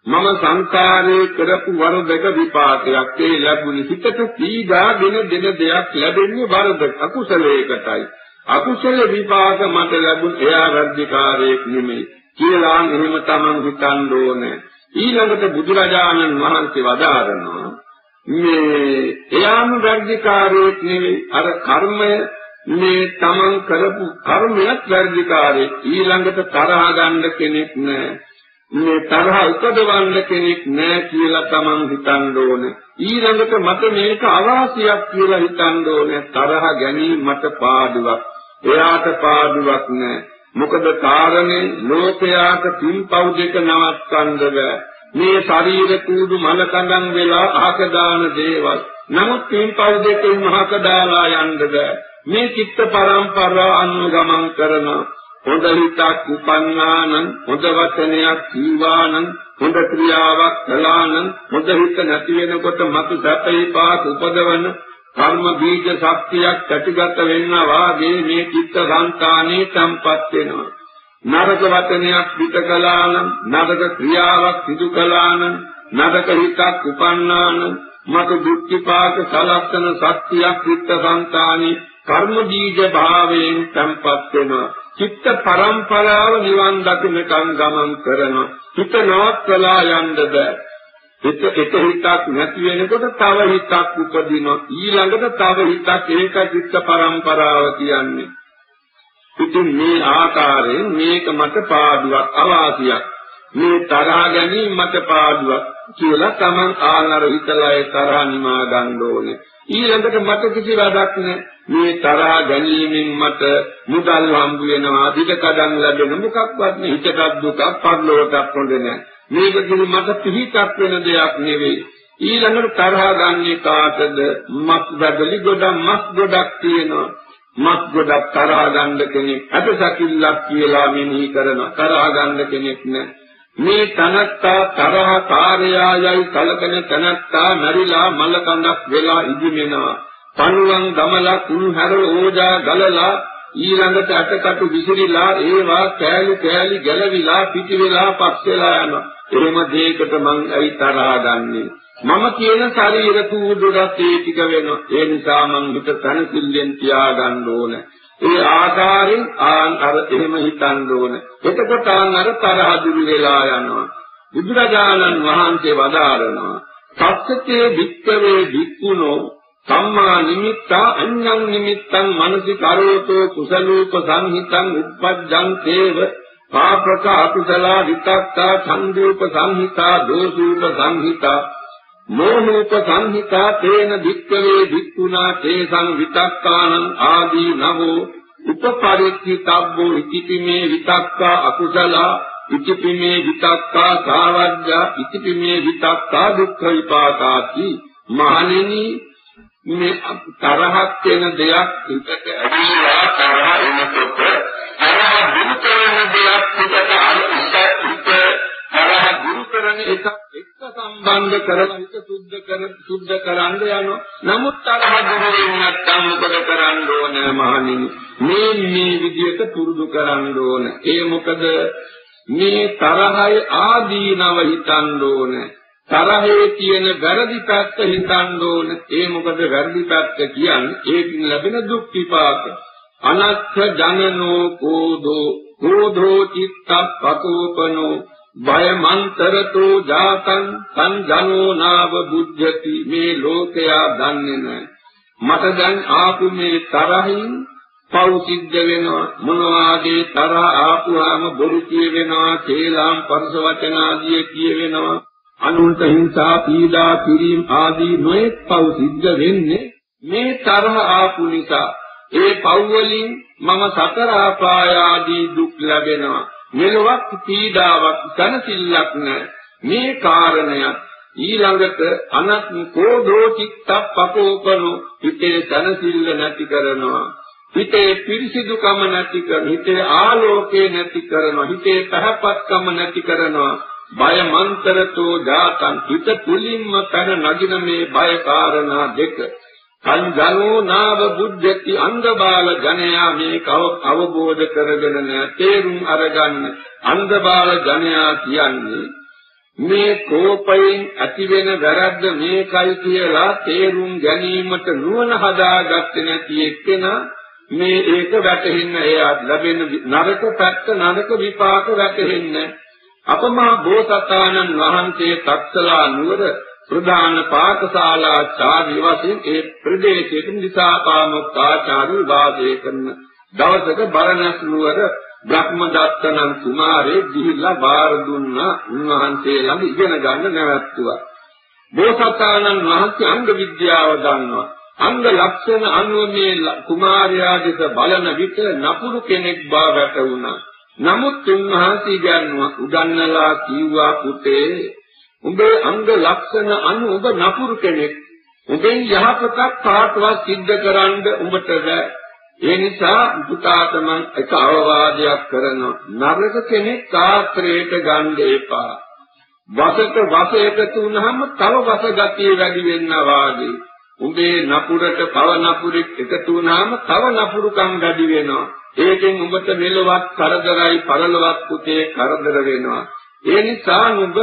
මම සංසාරේ කරපු වරදක විපාකයක් ඒ ලැබුණේ හිතට පීඩාගෙන දෙන දෙයක් ලැබෙන්නේ වරදක අකුසලයකටයි. අකුසල විපාක මට ලැබුණ එයා වර්ධිකාරයෙක් නෙමෙයි. කියලා එහෙම තමන් හිතන්න ඕනේ. ඊළඟට බුදුරජාණන් වහන්සේ වදාරනවා මේ එයාම වර්ධිකාරයෙක් නෙමෙයි. අර කර්මය මේ තමන් කරපු කර්මයක් වැඩිකාරේ ඊළඟට තරහ ගන්න කෙනෙක් නැහැ. මේ තරහ උපදවන්න කෙනෙක් නැහැ කියලා තමන් හිතන්න ඕනේ. ඊළඟට මට මේක අවාසියක් කියලා හිතන්න ඕනේ. තරහ ගැනීම මට පාඩුවක්. එයාට පාඩුවක් නැහැ. මොකද කාරණේ ලෝකයාට පින්පව් දෙක නවත්තන්න බෑ. මේ ශරීර කූඩු මල කඳන් වෙලා අහක දාන දේවල්. නමුත් පින්පව් දෙකෙන් මහක දාලා යන්න බෑ. මේ චිත්ත පරම්පරාව අනුගමන් කරන හොඳ හිතක් උපන්නානම් හොඳ වචනයක් කීවානම් හොඳ ක්‍රියාවක් කළානම් හොඳ හිත නැති වෙනකොට මතු සැපීපාත් උපදවන කර්ම බීජ ශක්තියක් ඇතිගත වෙන්නා වාගේ මේ චිත්ත සංතානේ සම්පත් වෙනවා. නරක වචනයක් පිට කළානම් නරක ක්‍රියාවක් සිදු කළානම් නරක හිතක් උපන්නානම් මතු දුක්ඛපාක සලක්ෂණ ශක්තියක් චිත්ත සංතානේ කර්ම බීජ භාවයෙන් සම්පත් වෙනවා. චිත්ත පරම්පරාව නිවන් දකින්නකම් ගමන් කරන හිත නවත්වලා යන්න බෑ. හිත එක හිතක් නැති වෙනකොට තව හිතක් උපදිනවා. ඊළඟට තව හිතක් ඒක චිත්ත පරම්පරාව කියන්නේ. ඉතින් මේ ආකාරයෙන් මේක මත පාඩුවක් අවාසියක්. මේ තරහ ගැනීම මත පාඩුවක් කියලා Taman ආනර හිතලා ඒ තරහ නිමා ගන්න ඕනේ. ඊළඟට මට කිසි වැඩක් නැහැ මේ තරහ ගැනීමෙන් මට මුදල් හම්බ වෙනවා අධිකකඩම් ලැබෙන මොකක්වත් නෙ. හිතට දුකක් පරලෝකයක් හොඳ නැහැ මේක කිසි මට පිහිටක් වෙන දෙයක් නෙවෙයි. ඊළඟට තරහ ගන්නේ කාටද? මස් බදලි ගොඩක් මස් ගොඩක් තියෙනවා. මස් ගොඩක් තරහ ගන්න කෙනෙක් අදසකිල්ලක් කියලා මෙනෙහි කරන තරහ ගන්න කෙනෙක් නෑ. මේ තනත්තා තරහ කාර්යයයි කලකන තනත්තා මරිලා මල කඳක් වෙලා ඉදිමෙනවා පණුවන් දමලා කුණුහැර ඕජා ගලලා ඊළඟට අටකටු විසිරිලා ඒවා කෑලි කෑලි ගැලවිලා පිටි වෙලා පස් වෙලා යනවා. එහෙම දෙයකට මං ඇයි තරහා ගන්නෙ මම කියන ශරීර කූඩුරත් ඒ ටික වෙනවා. ඒ නිසා මං හිත තනසිල්ලෙන් තියාගන්න ඕන. ඒ ආකාරයෙන් ආන් අර එහෙම හිතන්න ඕන. එතකොට ආන් අර තරහ දුරු වෙලා යනවා. බුදුරජාණන් වහන්සේ වදාරනවා සත්‍යයේ වික්කවේ වික්කුණෝ සම්මා නිමිත්තා අඤ්ඤං නිමිත්තං මනසි කරෝතෝ කුසලූප සංහිතං උප්පජ්ජං පාපක අකුසල විතක්කා ඡන්දූප සංහිතා දෝසූප සංහිතා මෝහූප සංහිතා තේන වික්කවේ වික්ුණා තේසං විතක්කානං ආදී නවෝ උපපරික්ඛිතබ්බෝ ඉතිපිමේ විතක්කා අකුසල ඉතිපිමේ විතක්කා සාවජ්ජා ඉතිපිමේ විතක්කා දුක්ඛ විපාකාති. මහණෙනි මේ තරහක් වෙන දෙයක් හිතට ඇවිල්ලා තරහ එනකොට තරහ දුරු කරන දෙයක් හිතට අනිත් හිත තරහ දුරු කරන එක එක්ක සම්බන්ධ කරලා හිත සුද්ධ කර සුද්ධ කරන්න යනවා. නමුත් තරහ දුරු වෙන්නේ නැත්නම් මොකද කරන්න ඕන මහණෙනි? මේ මේ විදිහට පුරුදු කරන්න ඕන. ඒ මොකද මේ තරහයි ආදීනව හිතන්න ඕනේ. තරහේ තියෙන වැරදි පැත්ත හිතන්න ඕන. ඒ මොකද වැරදි පැත්ත කියන්නේ? ඒකින් ලැබෙන දුක් විපාක. අනත්ථ ජනනෝ කෝදෝ. කෝධෝ චිත්තප්පකෝපනෝ භයමන්තරතෝ ජාතං සංජනෝ නාව බුද්ධති මේ ලෝකයා දන්නේ නැහැ. මට දැන් ආපු මේ තරහින් පව් සිද්ධ වෙනවා. මොනවාගේ තරහ ආපුවාම බොරු කියවෙනවා කේලම් පරස වචන ආදී කියවෙනවා. අනුන්ට හිංසා පීඩා කිරීම ආදී නොයෙක් පව් සිද්ධ වෙන්නේ මේ තරහ ආපු නිසා. ඒ පව් වලින් මම සතර ආපාය ආදී දුක් ලැබෙනවා. මෙලොවක් පීඩාවක් සනසිල්ලක් නැ. මේ කාරණය ඊළඟට අනත් කෝධෝ චිත්තප්පකෝපනෝ හිතේ සනසිල්ල නැති කරනවා. හිතේ පිරිසිදුකම නැති කරන හිතේ ආලෝකේ නැති කරනවා. හිතේ පහපත්කම නැති කරනවා. බය මන්තරතෝ ජාතං. හිත තුලින්ම පැන නගින මේ බය කාරණා දෙක. සංජනෝ නාව බුද්ධති අන්ධබාල ජනයා මේක අවබෝධ කරගෙන නැ තේරුම් අරගන්න අන්ධබාල ජනයා කියන්නේ මේ කෝපයෙන් ඇතිවෙන වැරද්ද මේකයි කියලා තේරුම් ගැනීමට නුවණ හදාගත්තේ නැති එක්කෙනා මේ ඒක වැටහෙන්න එයා ලැබෙන නරක පැත්ත නරක විපාක වැටහෙන්නේ. අපමා බෝසතාණන් වහන්සේ තක්සලා නුවර ප්‍රධාන පාඨශාලාචාර්ය වශයෙන් ඒ ප්‍රදේශයේ දිසාපාමොක් ආචාර්ය වාසය කරන දවසක බරණස් නුවර බ්‍රහ්මදත්ත නම් කුමාරේ ගිහිල්ලා බාර දුන්නා උන්වහන්සේ ළඟ ඉගෙන ගන්න නැවැත්තුවා. බෝසතාණන් වහන්සේ අංග විද්‍යාව දන්නවා. අංග ලක්ෂණ අනුව මේ කුමාරයා දෙස බලන විට නපුරු කෙනෙක් බව වැටුණා. නමුත් උන්වහන්සේ ගන්නවා උගන්නලා කිව්වා පුතේ උඹේ අංග ලක්ෂණ අනුව ඔබ නපුරු කෙනෙක්. උඹෙන් යහපතක් කාටවත් සිද්ධ කරන්න උඹට බෑ. ඒ නිසා පුතාට මම එක අවවාදයක් කරනවා. නරක කෙනෙක් සාත්‍රයට ගන්න එපා. වසට වස එකතු වුනහම තව වස ගතිය වැඩි වෙනවා වාගේ. උඹේ නපුරට තව නපුරෙක් එකතු වුනහම තව නපුරුකම් වැඩි වෙනවා. ඒකෙන් උඹට මෙලොවත් කරදරයි පරලොවත් පුතේ කරදර වෙනවා. ඒ නිසා නුඹ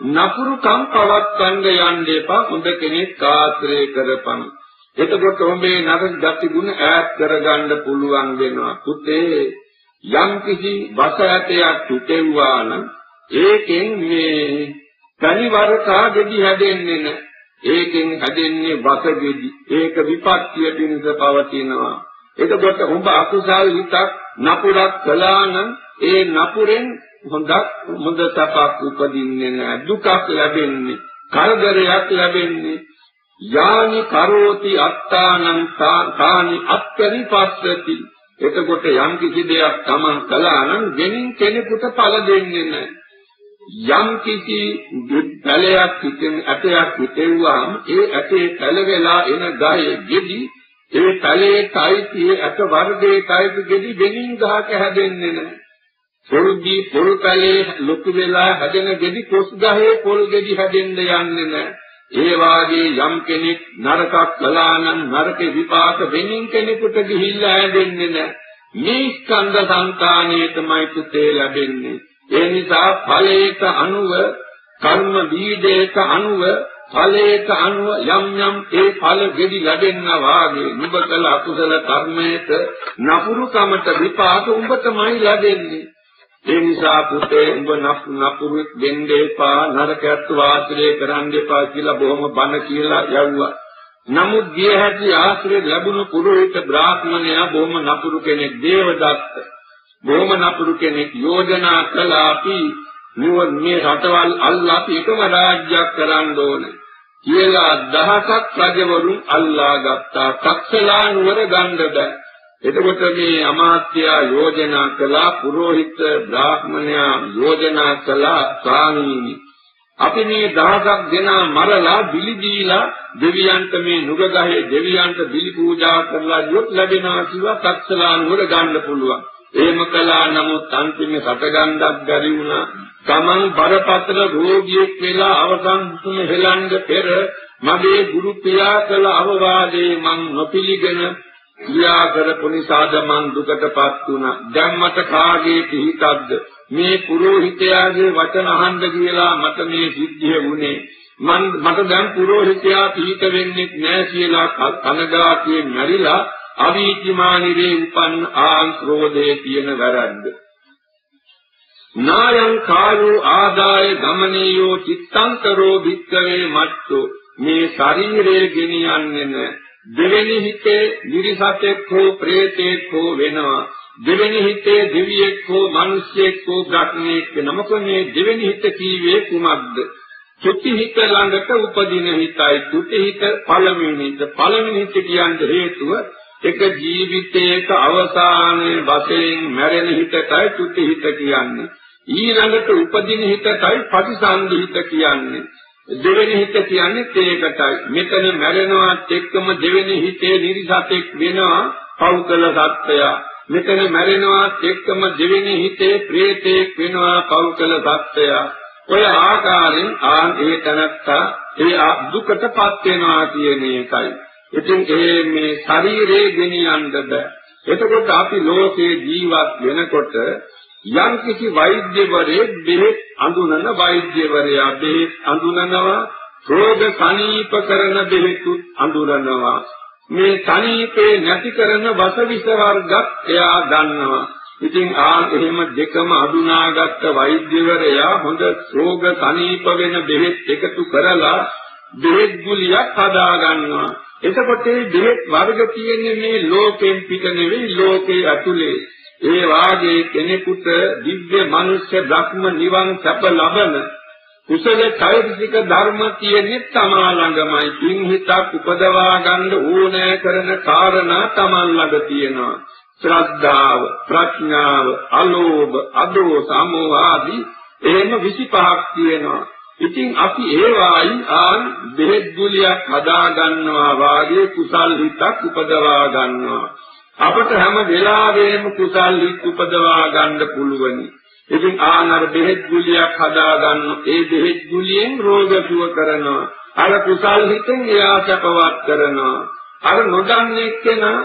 නපුරුකම් පවත්වන්න යන්න එපා හොඳ කෙනෙක් ආශ්‍රය කරපන් එතකොට ඔබේ නරක ගති ගුණ ඈත් කරගන්න පුළුවන් වෙනවා. පුතේ යම් කිසි වසයතයක් තුතෙව්වා නම් ඒකෙන් මේ පරිවර්තා ගෙඩි හැදෙන්නේ නැහැ. ඒකෙන් හැදෙන්නේ වසගෙඩි. ඒක විපත්තිය පිණිස පවතිනවා. එතකොට ඔබ අකුසල් හිතක් නපුරක් කළා නම් ඒ නපුරෙන් හොඳක් හොඳ සපක් උපදින්නේ නැහැ. දුකක් ලැබෙන්නේ. කරදරයක් ලැබෙන්නේ යානි කරෝති අත්තානං තානි අත්පරිපස්සති එතකොට යම් කිසි දෙයක් Taman කළා නම් වෙනින් කෙනෙකුට ඵල දෙන්නේ නැහැ යම් කිසි පැලයක් පිටින් ඇටයක් පිටෙව්වාම ඒ ඇටේ පැල වෙලා එන ගහේ ගෙඩි ඒ පැලේ තයිතියේ ඇට වර්ගයේ තයිති ගෙඩි වෙනින් ගහක හැදෙන්නේ නැහැ පොල්දී පොල් පැලේ ලොකු වෙලා හැදෙන ගෙඩි කොස් ගහේ පොල් ගෙඩි හැදෙන්න යන්නේ නැහැ ඒ වාගේ යම් කෙනෙක් නරකක් කළා නම් නරක විපාක වෙනින් කෙනෙකුට ගිහිල්ලා හැදෙන්නේ නැහැ. මේ ස්කන්ධ සංකාණයේ තමයි පුතේ ලැබෙන්නේ. ඒ නිසා ඵලයට අනුව කර්ම බීජයට අනුව ඵලයට අනුව යම් යම් ඒ ඵල ගෙඩි ලැබෙනා වාගේ නුඹ කළ අකුසල කර්මයට නපුරු කමට විපාක උඹටමයි ලැබෙන්නේ. ඒ නිසා පුතේ උඹ නපුරු දෙන්න එපා නරකයට වාසය කරන්න එපා කියලා බොහොම බන කියලා යවුවා. නමුත් ගිය හැටි ආශ්‍රය ලැබුණු පුරোহিত බ්‍රාහ්මණයා බොහොම නපුරු කෙනෙක් දේවදත්ත. බොහොම නපුරු කෙනෙක් යෝජනා කළා අපි නුවන් මේ රටවල් අල්ලා අපි එකම රාජ්‍යයක් කරන්න ඕනේ. කියලා දහසක් රජවරුන් අල්ලා ගත්තා. තක්සලා නුවර ගන්න බෑ. එතකොට මේ අමාත්‍යයා යෝජනා කළා පුරোহিত බ්‍රාහ්මණයා යෝජනා කළා ස්වාමීනි අපි මේ දහසක් දෙනා මරලා බිලි දීලා දෙවියන්ට මේ නුගගහේ දෙවියන්ට බිලි පූජා කරලා යොත් ලැබෙනවා කියලා තක්සලා නුවර ගන්න පුළුවන්. එහෙම කළා නමුත් අන්තිමේ සතගන්ධක් බැරි වුණා. Taman බරපතල රෝගියෙක් වෙලා අවසන් තුන හෙලන්න පෙර මගේ ගුරු පියා කළ අවවාදේ මං නොපිළිගෙන ක්‍රියා කරපු නිසාද මං දුකටපත් වුණා. දැන් මට කාගේ පිහිටක්ද? මේ පුරোহিතයාගේ වචන අහන්න කියලා මට මේ සිද්ධිය වුණේ. මන් මට දැන් පුරোহিතයා පිහිට වෙන්නේ නැහැ කියලා කනගාටුවෙන් මැරිලා අවීචිමානිරේ උපන් ආංක්‍රෝධයේ තියෙන වැරද්ද. නායං කායෝ ආදාය ගමනේයෝ චිත්තංකරෝ භික්කවේ මත්තෝ මේ ශරීරයේ ගෙනියන්නේ නැහැ දෙවෙනි හිතේ නිරිසතෙක් හෝ ප්‍රේතෙක් හෝ වෙනවා. දෙවෙනි හිතේ දෙවියෙක් හෝ මිනිසෙක් හෝ බ්‍රහ්මණෙක් වෙනමක මේ දෙවෙනි හිත කීවේ කුමක්ද? චුති හිත ළඟට උපදින හිතයි. චුති හිත පළවෙනි හිත. පළවෙනි හිත කියන්නේ හේතුව එක ජීවිතයක අවසානයේ වශයෙන් මැරෙන හිතටයි චුති හිත කියන්නේ. ඊළඟට උපදින හිතටයි ප්‍රතිසන්දි හිත කියන්නේ. දෙවෙනි හිත කියන්නේ ඒකටයි. මෙතන මැරෙනවත් එක්කම දෙවෙනි හිතේ නිරිසතෙක් වෙනවා පෞකල සත්‍යය. මෙතන මැරෙනවත් එක්කම දෙවෙනි හිතේ ප්‍රේතෙක් වෙනවා පෞකල සත්‍යය. ඔය ආකාරයෙන් ආ ඒ තනත්තා ඒ දුකටපත් වෙනවා කියන එකයි. ඉතින් ඒ මේ ශරීරේ ගෙනියන්න බෑ. එතකොට අපි ලෝකේ ජීවත් වෙනකොට යම් කිසි වෛද්‍යවරයෙක් බෙහෙත් අඳුනන වෛද්‍යවරයා බෙහෙත් අඳුනනවා රෝග සනීප කරන බෙහෙතුත් අඳුනනවා මේ සනීපේ නැති කරන වසවිස වර්ගත් එයා ගන්නවා ඉතින් ආ එහෙම දෙකම අඳුනාගත්ත වෛද්‍යවරයා හොඳ රෝග සනීප වෙන බෙහෙත් එකතු කරලා බෙහෙත් ගුලියක් හදා ගන්නවා. එතකොට මේ බෙහෙත් වර්ග තියෙන්නේ මේ ලෝකෙන් පිට නෙවෙයි ලෝකේ ඇතුලේ. ඒ වාගේ කෙනෙකුට දිව්‍ය මනුෂ්‍ය ධර්ම නිවන් සැප ලබන කුසල චෛතසික ධර්ම තියෙන්නේ තමා ළඟමයි. පින් හිතක් උපදවා ගන්න ඕනෑ කරන කාරණා තමන් ළඟ තියෙනවා. ශ්‍රද්ධාව, ප්‍රඥාව, අලෝභ, අදෝස, අමෝහ ආදී එහෙම 25ක් තියෙනවා. ඉතින් අපි ඒවායි ආන් බෙහෙත් ගුලියක් හදා ගන්නවා වාගේ කුසල් හිතක් උපදවා ගන්නවා. අපට හැම වෙලාවෙම කුසල් හිත උපදවා ගන්න පුළුවනි. ඉතින් ආනර බෙහෙත් ගුලියක් හදා ගන්න ඒ බෙහෙත් ගුලියෙන් රෝග සුව කරනවා. අර කුසල් හිතෙන් එයා සැපවත් කරනවා. අර නොදන්නේ කෙනා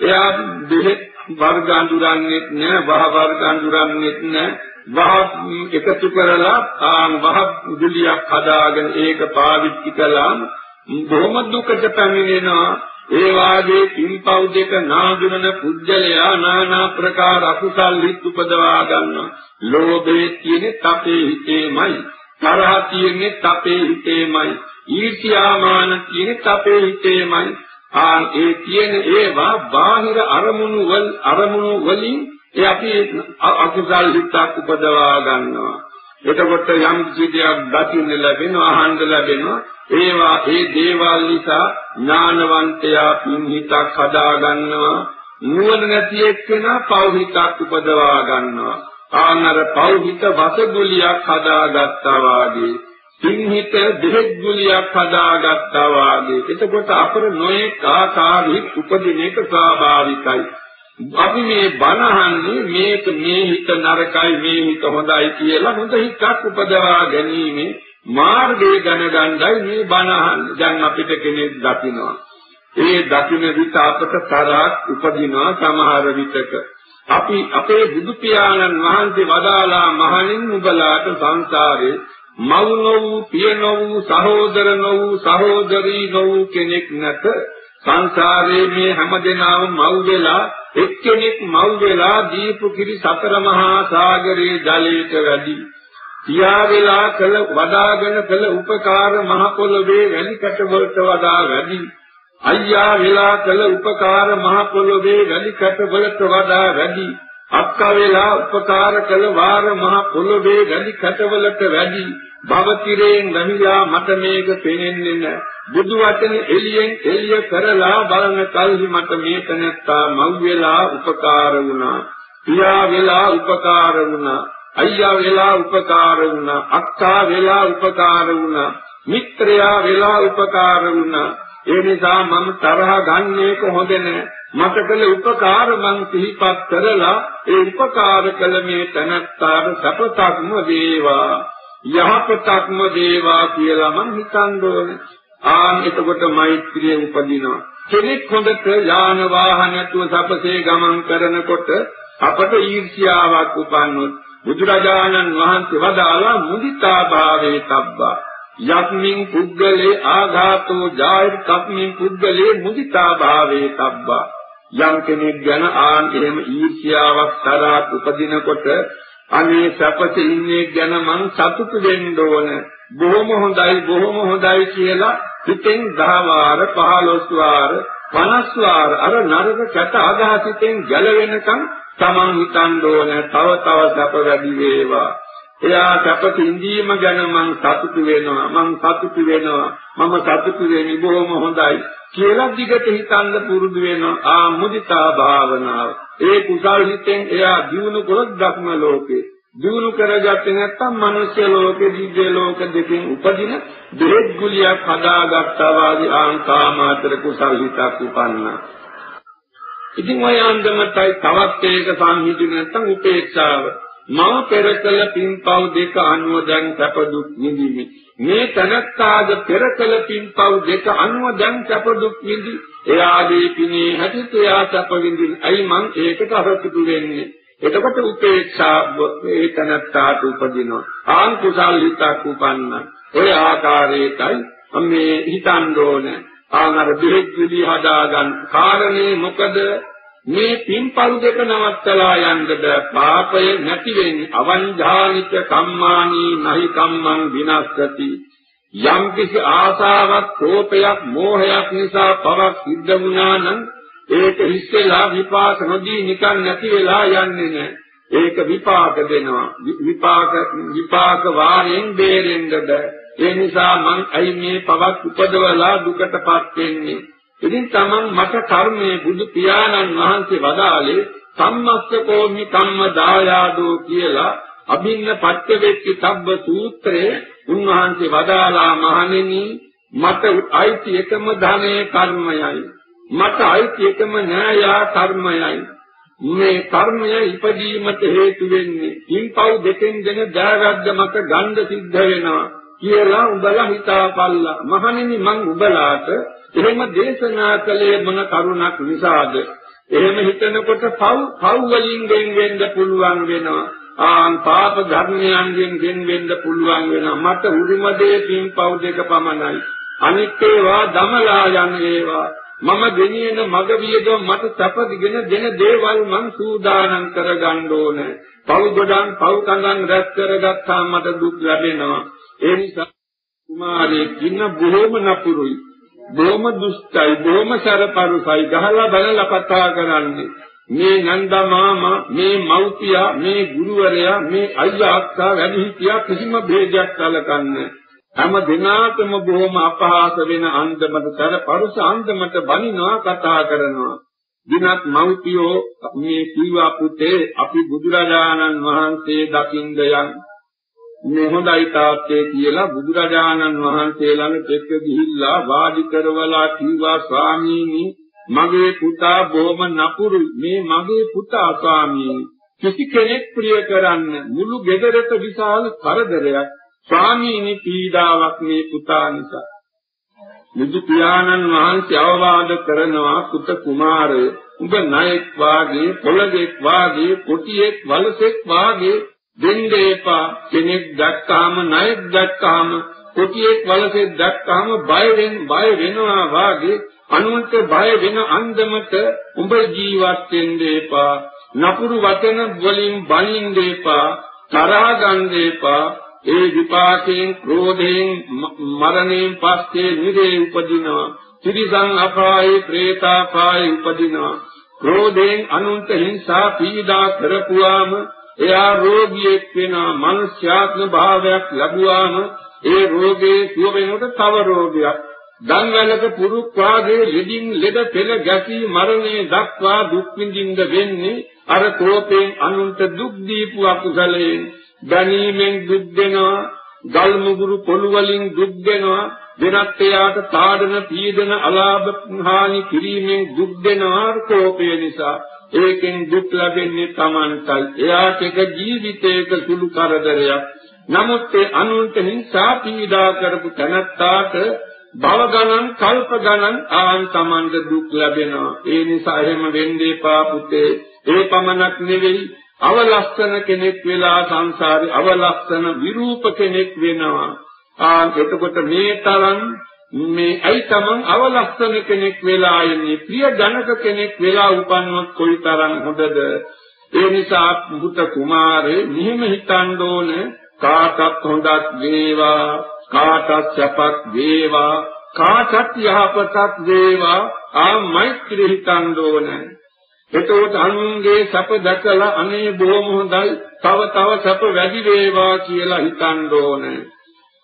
එයා බෙහෙත් වර්ග අඳුරන්නේත් නෑ, වහ වර්ග අඳුරන්නේත් නෑ. වහ එකතු කරලා ආන් වහ ගුලියක් හදාගෙන ඒක පාවිච්චි කළාම බොහොම දුකට පැමිණෙනවා. ඒ වාගේ පින්පව් දෙක නාඳුනන පුජ්‍යලයා নানা ප්‍රකාර අකුසල් හිත් උපදවා ගන්නවා. ලෝභයේ තියෙන තපේ හිතේමයි. තරහ තියෙන්නේ තපේ හිතේමයි. ඊර්ෂ්‍යාමාන තියෙන තපේ හිතේමයි. ආන් ඒ තියෙන ඒවා බාහිර අරමුණු වල අරමුණු වලින් ඒ අපි අකුසල් හිතක් උපදවා ගන්නවා. එතකොට යම් කිසියක් දකින්න ලැබෙනවා අහන්න ලැබෙනවා ඒවා ඒ දේවල් නිසා ඥානවන්තයා පින් හිතක් හදා ගන්නවා. නුවණ නැති එක්කෙනා පව් හිතක් උපදවා ගන්නවා. ආනර පව් හිත වසගුලියක් හදාගත්තා වාගේ පින් හිත දෙහෙත් ගුලියක් හදාගත්තා වාගේ. එතකොට අපර නොයෙක් ආකාරී උපදින එක ස්වාභාවිකයි. අපි මේ බණ අහන්නේ මේක මේ හිත නරකයි මේ හිත හොඳයි කියලා හොඳ හිතක් උපදවා ගැනීම මාර්ගය දැනගන්නයි මේ බණ අහන්නේ. දැන් අපිට කෙනෙක් දකිනවා. ඒ දකින විට අපට තරහක් උපදිනවා සමහර විටක. අපි අපේ බුදු පියාණන් වහන්සේ වදාලා මහණින් නුඹලාට සංසාරේ මව් නොවූ පිය නොවූ සහෝදර නොවූ සහෝදරී නොවූ කෙනෙක් නැත සංසාරයේ මේ හැමදෙනාම මව් වෙලා එක්කෙනෙක් මව් වෙලා දීපු කිරි සතර මහා සාගරයේ ජලයට වැඩි පියා වෙලා කළ වදාගෙන කළ උපකාර මහ පොළොවේ වැලි කැට වලට වඩා වැඩි අයියා වෙලා කළ උපකාර මහ පොළොවේ වැලි කැට වලට වඩා වැඩි අක්කා වෙලා උපකාර කළ වාර මහ පොළොවේ වැලි කැට වලට වැඩි භවතිරයෙන් නැමිලා මට මේක පෙනෙන්නේ නැහැ බුදු වචන එළියෙන් එළිය කරලා බලන කල්හි මට මේක නැත්තා මව් වෙලා උපකාර වුණා. පියා වෙලා උපකාර වුණා. අයියා වෙලා උපකාර වුණා. අක්කා වෙලා උපකාර වුණා. මිත්‍රයා වෙලා උපකාර වුණා. ඒ නිසා මම තරහ ගන්නේ කොහොමද මට කළ උපකාර මං සිහිපත් කරලා ඒ උපකාර කළ මේ තනත්තාට සපතක්ම වේවා. යහපතක්ම වේවා කියලා මං හිතන්න ඕනේ. ආන් එතකොට මෛත්‍රිය උපදිනවා. කෙනෙක් හොඳට යාන වාහන නැතුව සපසේ ගමන් කරනකොට අපට ඊර්ෂ්‍යාවක් උපන්නොත් බුදුරජාණන් වහන්සේ වදාලා මුදිතා භාවේ තබ්බා. යක්මින් පුද්ගලේ ආඝාතෝ ජායර් තක්මින් පුද්ගලේ මුදිතා භාවේ තබ්බා. යම් කෙනෙක් ගැන ආන් එහෙම ඊර්ෂ්‍යාවක් තරහක් උපදිනකොට අනේ සැපත ඉන්නේ ගැන මං සතුටු වෙන්න ඕන බොහොම හොඳයි බොහොම හොඳයි කියලා හිතෙන් 10 වාර 15 වාර 50 වාර අර නරක කැට අදහසිතෙන් ගැලවෙනකන් Taman හිතන්න ඕන තව තව සැප වැඩි වේවා. එයා සැප තින්දීම ගැන මං සතුටු වෙනවා. මං සතුටු වෙනවා. මම සතුටු වෙමි බොහොම හොඳයි කියලා දිගට හිතන්න පුරුදු වෙනවා. ආ මුදිතා භාවනාව. ඒ කුසල් හිතෙන් එයා දිනු කරොත් ධර්ම ලෝකේ දිනු කරගත්තේ නැත්නම් මනුෂ්‍ය ලෝකෙ දිව්‍ය ලෝක දෙකෙන් උපදින දෙහෙත් ගුලියක් හදාගත්තා වාගේ ආංකාමාතර කුසල් හිතක් උපන්නා. ඉතින් ඔය අන්දමටයි තවත් ඒක සංහිඳු නැත්නම් උපේක්ෂාව. මම පෙරකල පින්පව් දෙක අනුව දැන් සැප දුක් විඳිමි. මේ තනත්තාද පෙරකල පින්පව් දෙක අනුව දැන් සැප දුක් විඳි. එයාගේ පිනේ හැටිට එයා සැප විඳින. අයි මං ඒකට අරතුතු වෙන්නේ. එතකොට උපේක්ෂා ඒ තනත්තාට උපදිනවා. ආන් කුසල් හිතක් උපන්න. ඔය ආකාරයටයි මේ හිතන්න ඕනේ. ආනර බෙහෙත් විලි හදාගන්න කාරණේ මොකද මේ පින්පල් දෙක නවත්තලා යන්නද පාපය නැති වෙන්නේ අවංජානික කම්මානී නහි කම්මං විනස්සති යම් කිසි ආසාවක්, කෝපයක්, මෝහයක් නිසා පවක් සිද්ධ වුණා නම් ඒක හිස්සෙලා විපාක නොදී නිකන් නැති වෙලා යන්නේ නැහැ. ඒක විපාක දෙනවා. විපාක විපාක වාරයෙන් බේරෙන්න බෑ. ඒ නිසා මං ඇයි මේ පවක් උපදවලා දුකටපත් වෙන්නේ? ඉතින් තමන් මට කර්මයේ බුදු පියාණන් වහන්සේ වදාළේ සම්මස්සකෝමි කම්ම දායාදෝ කියලා අභින්න පච්චවෙක්කි තබ්බ සූත්‍රයේ උන්වහන්සේ වදාලා මහණෙනි මට අයිති එකම ධනේ කර්මයයි. මට අයිති එකම න්‍යාය කර්මයයි. මේ කර්මය ඉපදීමට හේතු වෙන්නේ පින්පව් දෙකෙන් දෙන ජයගද්ද මට ගන්න සිද්ධ වෙනවා. කියලා උඹලා හිතාපල්ලා. මහණෙනි මං උඹලාට එහෙම දේශනා කළේ මොන කරුණක් නිසාද? එහෙම හිතනකොට පව් පව් වලින් වෙන්න පුළුවන් වෙනවා. ආන් පාප ධර්මයන්ගෙන් ගෙන් වෙන්න පුළුවන් වෙනවා. මට උරුම දේ පින්පව් දෙක පමණයි. අනිත් ඒවා දමලා යන ඒවා. මම ගෙනියන මග වියදම මට සැපදිගෙන දෙන දේවල් මං සූදානම් කරගන්න ඕනේ. පව් ගොඩන් පව් කඳන් රැස් කරගත්තාම මට දුක් ලැබෙනවා. ඒ නිසා කුමාරයෙක් ඉන්න බොහොම නපුරුයි. බොහොම දුෂ්ටයි බොහොම සරපරුසයි. ගහලා බලලා කතා කරන්නේ මේ නන්දා මාමා මේ මව්පියා මේ ගුරුවරයා මේ අයියා අක්කා වැඩිහිටියා කිසිම ભેදයක් සැලකන්නේ හැම දිනාටම බොහොම අපහාස වෙන අන්දමට සරපරුස අන්දමට බනිනවා කතා කරනවා. දිනක් මව්පියෝ මේ කීවා පුතේ අපි බුදුරජාණන් වහන්සේ දකින්ද යන්නේ මේ හොඳයි තාත්තේ කියලා බුදුරජාණන් වහන්සේ ළඟ දෙක ගිහිල්ලා වාඩි කරවලා කිව්වා ස්වාමීනි මගේ පුතා බොහොම නපුරු. මේ මගේ පුතා ස්වාමීනි කිසි කෙනෙක් ප්‍රිය කරන්න මුළු ගෙදරට විශාල කරදරයක්. ස්වාමීනි පීඩාවක් මේ පුතා නිසා. බුදු පියාණන් වහන්සේ අවවාද කරනවා පුත කුමාරය උඹ ණයෙක් වාගේ පොළගෙක් වාගේ කොටියෙක් වලසෙක් වාගේ දෙන්න එපා. කෙනෙක් දැක්කාම ණයෙක් දැක්කාම කොටියෙක් වලසෙක් දැක්කාම බය වෙන බය වෙනවා වාගේ අනුන්ට බය වෙන අන්දමට උඹ ජීවත් වෙන්න එපා. නපුරු වචන වලින් බනින්න එපා. තරහ ගන්න එපා. ඒ විපාකයෙන් ක්‍රෝධයෙන් මරණයෙන් පස්සේ නිරේ උපදිනවා. ත්‍රිසං අපායේ പ്രേතාපායේ උපදිනවා. ක්‍රෝධයෙන් අනුන්ට හිංසා පීඩා කරපුවාම එයා රෝගියෙක් වෙනා මනුෂ්‍යාත්ම භාවයක් ලැබුවාම ඒ රෝගේ සුව වෙනකොට තව රෝගයක්. දන්වැලක පුරුක් වාගේ ලෙඩින් ලෙඩ පෙළ ගැසී මරණය දක්වා දුක් විඳින්න වෙන්නේ අර කෝපයෙන් අනුන්ට දුක් දීපු අකුසලයෙන්. දැනීමෙන් දුක් දෙනවා ගල් මුගුරු පොළු වලින් දුක් දෙනවා වෙනත් එයාට තාඩන පීඩන අලාභ හානි කිරීමෙන් දුක් දෙනවා කෝපය නිසා ඒකෙන් දුක් ලැබෙන්නේ Tamanටයි. එයාට එක ජීවිතයක සුළු කරදරයක්. නමුත් ඒ අනුන්ට හිංසා පීඩා කරපු තැනත්තාට භව ගණන් කල්ප ගණන් ආන් Tamanට දුක් ලැබෙනවා. ඒ නිසා එහෙම වෙන්න එපා පුතේ. ඒ පමණක් නෙවෙයි අවලස්සන කෙනෙක් වෙලා සංසාරේ අවලස්සන විරූප කෙනෙක් වෙනවා. ආ එතකොට මේ තරම් මේ ඇයි තමන් අවලස්සන කෙනෙක් වෙලා ඉන්නේ? ප්‍රිය ජනක කෙනෙක් වෙලා උපන්නොත් කොයිතරම් හොඳද? ඒ නිසා බුත කුමාරේ මෙහෙම හිතන්න ඕන. කාටත් හොඳක් වේවා කාටත් සැපක් වේවා කාටත් යහපතක් වේවා. ආ මෛත්‍රී හිතන්න ඕන. එතකොට අනුන්ගේ සැප දැකලා අනේ බොහොම හොඳයි. තව තව සැප වැඩි වේවා කියලා හිතන්න ඕනේ.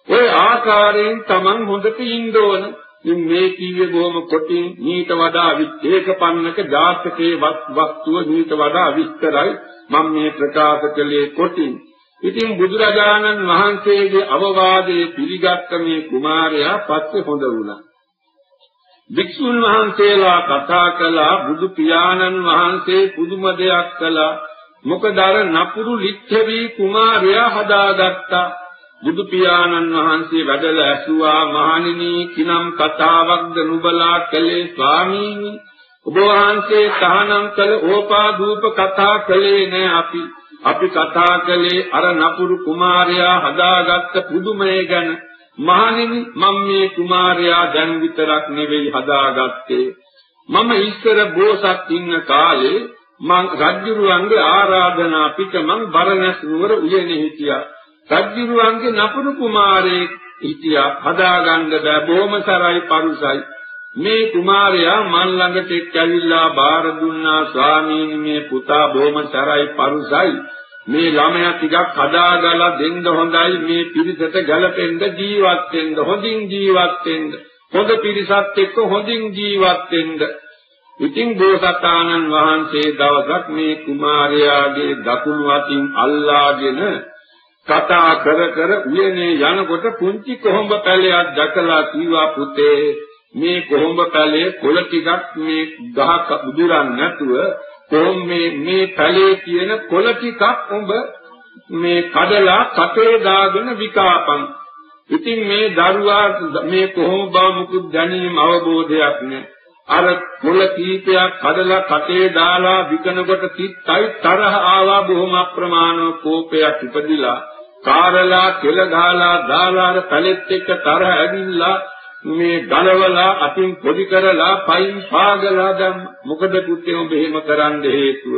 ඔය ආකාරයෙන් Taman හොඳට ඉන්න ඕන. ඉතින් මේ කීවේ බොහොම කොටින් නීත වඩා විත්තේක පන්නක ජාතකයේ වස්තුව නීත වඩා විස්තරයි මම මේ ප්‍රකාශ කළේ කොටින්. ඉතින් බුදුරජාණන් වහන්සේගේ අවවාදයේ පිළිගත් මේ කුමාරයා පස්සේ හොඳ වුණා. වික්ෂුන් වහන්සේලා කතා කළා බුදු පියාණන් වහන්සේ පුදුම දෙයක් කළා. මොකද අර නපුරු ලිච්ඡවි කුමාරයා හදාගත්තා. බුදු පියාණන් වහන්සේ වැඩලා ඇසුවා මහණෙනි කිනම් කතාවක්ද නුබලා කළේ ස්වාමීනි? ඔබ වහන්සේ තහනම් කළ ඕපාදූප කතා කළේ නෑ අපි. අපි කතා කළේ අර නපුරු කුමාරයා හදාගත්ත පුදුමය ගැන. මහණෙනි මම මේ කුමාරයා දැන් විතරක් නෙවෙයි හදාගත්තේ. මම ඉස්සර බෝසත් ඉන්න කාලේ මං රජුරුවන්ගේ ආරාධනා පිට මං බරණැස් නුවර උයනේ හිටියා. රජුරුවන්ගේ නපුරු කුමාරයෙක් හිටියා. හදාගන්න බෑ. බොහොම සරයි පරුසයි. මේ කුමාරයා මන් ළඟට එක් ඇවිල්ලා බාර දුන්නා. ස්වාමීන් මේ පුතා බොහොම සරයි පරුසයි. මේ ළමයා ටිකක් හදාගලා දෙන්න හොඳයි. මේ පිරිසට ගැලපෙන්න ජීවත් වෙන්න හොඳින් ජීවත් වෙන්න හොඳ පිරිසත් එක්ක හොඳින් ජීවත් වෙන්න. ඉතින් බෝසතාණන් වහන්සේ දවසක් මේ කුමාරයාගේ දකුණු අතින් අල්ලාගෙන කතා කර කර උයනේ යනකොට පුංචි කොහොඹ පැලයක් දැකලා කිව්වා පුතේ. මේ කොහොඹ පැලේ කොළ ටිකක් මේ ගහක උදුරන් නැතුව කොහොම මේ මේ පැලේ තියෙන කොළ ටිකක් උඹ මේ කඩලා කටේ දාගෙන විකාපන්. ඉතින් මේ දරුවා මේ කොහොම බව මුකුත් දැනීම අවබෝධයක් නෑ. අර කොළ කීපයක් කඩලා කටේ දාලා විකනකොට සිත්යි තරහ ආවා බොහොම අප්‍රමාණව කෝපයක් ඉපදිලා. කාරලා කෙල ගහලා දාලා අර පැලෙත් එක්ක තරහ ඇවිල්ලා මේ ගලවලා අතින් පොඩි කරලා පයින් පාගලා දැම්ම මොකද පුතේ උඹ එහෙම කරන්න හේතුව?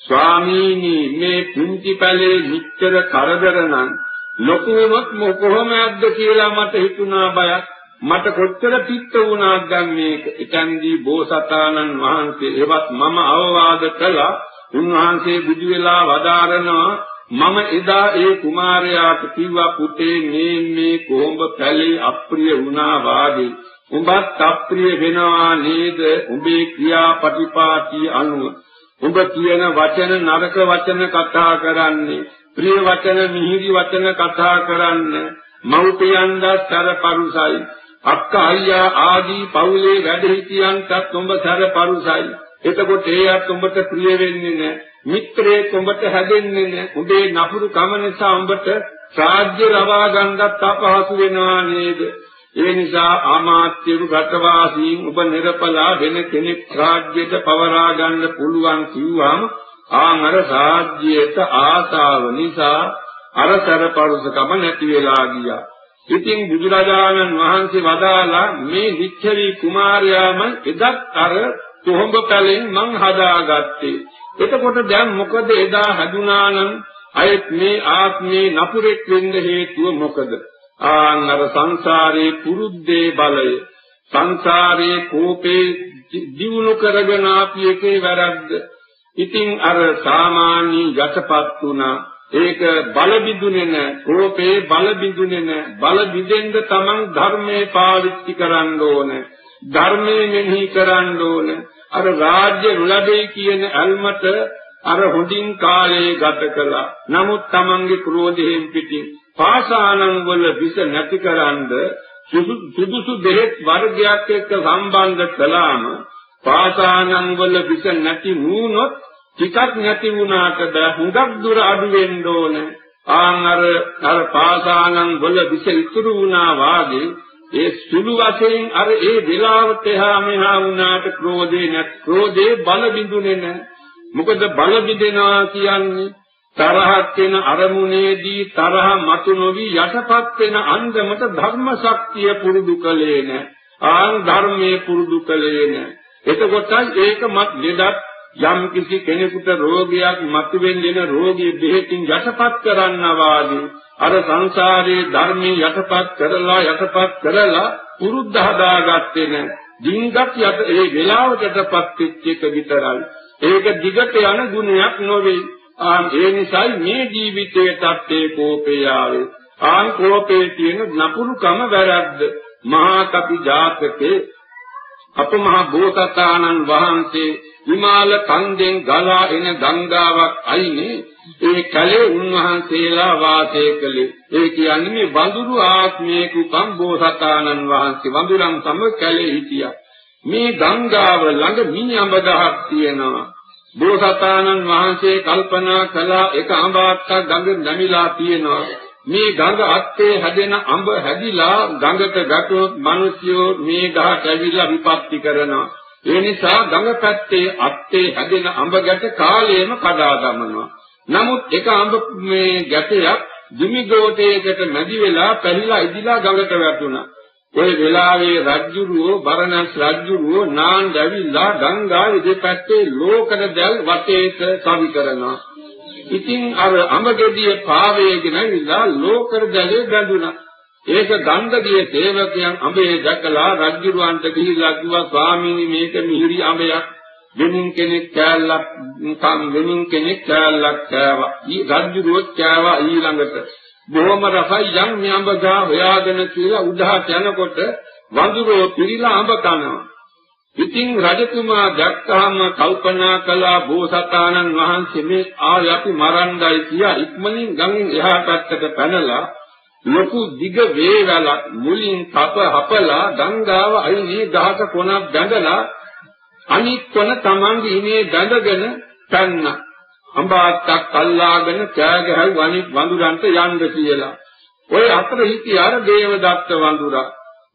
ස්වාමීනි මේ පුංචි පැලේ නිච්චර කරදර නම් ලොකු වුණොත් කොහොමද කියලා මට හිතුණා බයක්. මට කොච්චර පිට වුණාද දැන් මේක? ඉතින්දී බෝසතාණන් වහන්සේ එවත් මම අවවාද කළා. උන්වහන්සේ බුදු වෙලා වදාරනවා මම එදා ඒ කුමාරයාට කිව්වා පුතේ මේ මේ කොහොඹ පැලේ අප්‍රිය වුණා වාගේ. උඹත් අප්‍රිය වෙනවා නේද? උඹේ ක්‍රියාපටිපාටි අනුව. උඹ කියන වචන නරක වචන කතා කරන්නේ ප්‍රිය වචන මිහිරි වචන කතා කරන්න. මව්පියන්ද සරපරුසයි. අක්ක අයියා ආදී පවුලේ වැඩ හිටියන්ටත් උඹ සරපරුසයි. එතකොට ඒත් උඹට ප්‍රිය වෙන්නේ නැහැ මිත්‍රයෙක් උඹට හැදෙන්නේ නැහැ. උඹේ නපුරු කම නිසා උඹට රාජ්‍ය රවා ගන්නත් අපහසු වෙනවා නේද? ඒ නිසා ආමාත්‍යරු රටවාසීන් ඔබ නිර්පලා වෙන කෙනෙක් රාජ්‍යයට පවරා ගන්න පුළුවන් කිව්වම ආමර රාජ්‍යයට ආසාව නිසා අරතර පරුසකම නැති වෙලා ගියා. ඉතින් බුදුරජාණන් වහන්සේ වදාලා මේ විච්ඡවි කුමාරයාම එදත් අර කොහොඹ පැලෙන් මං හදාගත්තේ එතකොට දැන් මොකද එදා හැදුනා නම් අයත් මේ ආත්මේ නපුරෙක් වෙන්න හේතුව මොකද? ආන්නර සංසාරේ පුරුද්දේ බලය සංසාරේ කෝපේ දිනු කරගෙන ආපි එකේ වැරද්ද. ඉතින් අර සාමාන්‍ය යටපත් වුණා ඒක බල බිඳුනේ නැ කෝපේ බල බිඳුනේ නැ බල බිඳෙන්ද තමන් ධර්මයේ පාවිච්චි කරන්න ඕනේ ධර්මයේ මෙනෙහි කරන්න ඕනේ අර රාජ්‍ය රුලබේ කියන අල්මත අර හොඳින් කාලේ ගත කළා. නමුත් Tamange ක්‍රෝධයෙන් පිටින් පාසානං වල විස නැතිකරන්ද සුදුසු දෙහෙත් වර්ගයක් එක්ක සම්බන්ධ කළාම පාසානං වල විස නැති වුණොත් ටිකක් නැති වුණාටද හුඟක් දුර අඩු වෙන්න ඕන. ආන් අර අර පාසානං වල විස ඉතුරු වුණා වාගේ ඒ සුළු වශයෙන් අර ඒ වෙලාවට එහා මෙහා වුණාට ක්‍රෝධේ නැත්. ක්‍රෝධේ බල බිඳුනේ නැහැ මොකද බල බිඳෙනවා කියන්නේ තරහක් වෙන අරමුණේදී තරහ මතු නොවි යටපත් වෙන අන්දමට ධර්ම ශක්තිය පුරුදු කලේ නැහැ ආන් ධර්මයේ පුරුදු කලේ නැහැ එතකොටයි ඒකමත් ලෙඩක් යම් කිසි කෙනෙකුට රෝගයක් මතුවෙන්න රෝගී බෙහෙතින් යටපත් කරන්නවා වාගේ අර සංසාරයේ ධර්මයේ යටපත් කරලා යටපත් කරලා පුරුද්ද හදාගත්තේ නැ. දින්ගත් යට ඒ වෙලාවටපත් වෙච්ච එක විතරයි. ඒක දිගට යන ගුණයක් නොවේ. ආන් ඒ නිසායි මේ ජීවිතයේ තත්ත්වේ කෝපේ ආවේ. ආන් කෝපේ තියෙන නපුරුකම වැරද්ද. මහා කපි ජාතකේ අපමහා බෝසතාණන් වහන්සේ හිමාල කන්දෙන් ගලා එන ගංගාවක් අයිනේ. ඒ කලේ උන්වහන්සේලා වාසය කළේ. ඒ කියන්නේ මේ වඳුරු ආත්මයේ කුපම් බෝසතාණන් වහන්සේ. වඳුරන් සම කලේ හිටියා. මේ ගංගාව ළඟ මිනිඅඹ ගහක් තියෙනවා. බෝසතාණන් වහන්සේ කල්පනා කළා එක අඹාක්ක ගඟ නැමිලා තියෙනවා. මේ ගඟ අත්තේ හැදෙන අඹ හැදිලා ගඟට ගැටුවොත් මිනිස්සු මේ ගහට ඇවිල්ලා විපත්ති කරනවා. ඒ නිසා ගඟ පැත්තේ අත්තේ හැදෙන අඹ ගැට කාලයෙම කඩා දමනවා. නමුත් එක අඹ මේ ගැටයක් දුමි ගෝඨයකට මැදි වෙලා පැලිලා ඉදිලා ගඟට වැටුණා. ඒ වෙලාවේ රජුරෝ බරණස් රජුරෝ නාන් දැවිලා ගංගාවේ දෙපැත්තේ ලෝකන දැල් වටේට සවි කරනවා. ඉතින් අර අඹ ගෙඩිය පාවේගෙන ඉඳලා ලෝකර දැලේ බැඳුණා. ඒක ගන්ධගිය සේවකයන් අඹේ දැකලා රජුරවන්ට ගිහිල්ලා කිව්වා ස්වාමීනි මේක මිහිරි අඹයක් වෙනින් කෙනෙක් කෑල්ලක් නිකන් වෙනින් කෙනෙක් කෑල්ලක් කෑවා. ඊ රජුරුවත් කෑවා ඊළඟට. බොහොම රසයි යම් මේ අඹ ගා හොයාගෙන කියලා උඩහට යනකොට වඳුරෝ පිළිලා අඹ කනවා. ඉතින් රජතුමා දැක්කහම කල්පනා කළා බෝසතාණන් වහන්සේ මේ ආය අපි මරණ්ඩයි කියා ඉක්මනින් ගඟෙන් එහා පැත්තට පැනලා ලොකු දිග වේවලක් මුලින් තප හපලා ගංගාව අයිනේ ගහක කොනක් බැඳලා අනිත් කොන තමන්ගේ ඉනේ බැඳගෙන පැන්න. අඹාත්තක් අල්ලාගෙන කෑ ගැහුව අනිත් වඳුරන්ට යන්න කියලා. ඔය අතර හිටියාර දේවදත්ත වඳුරා.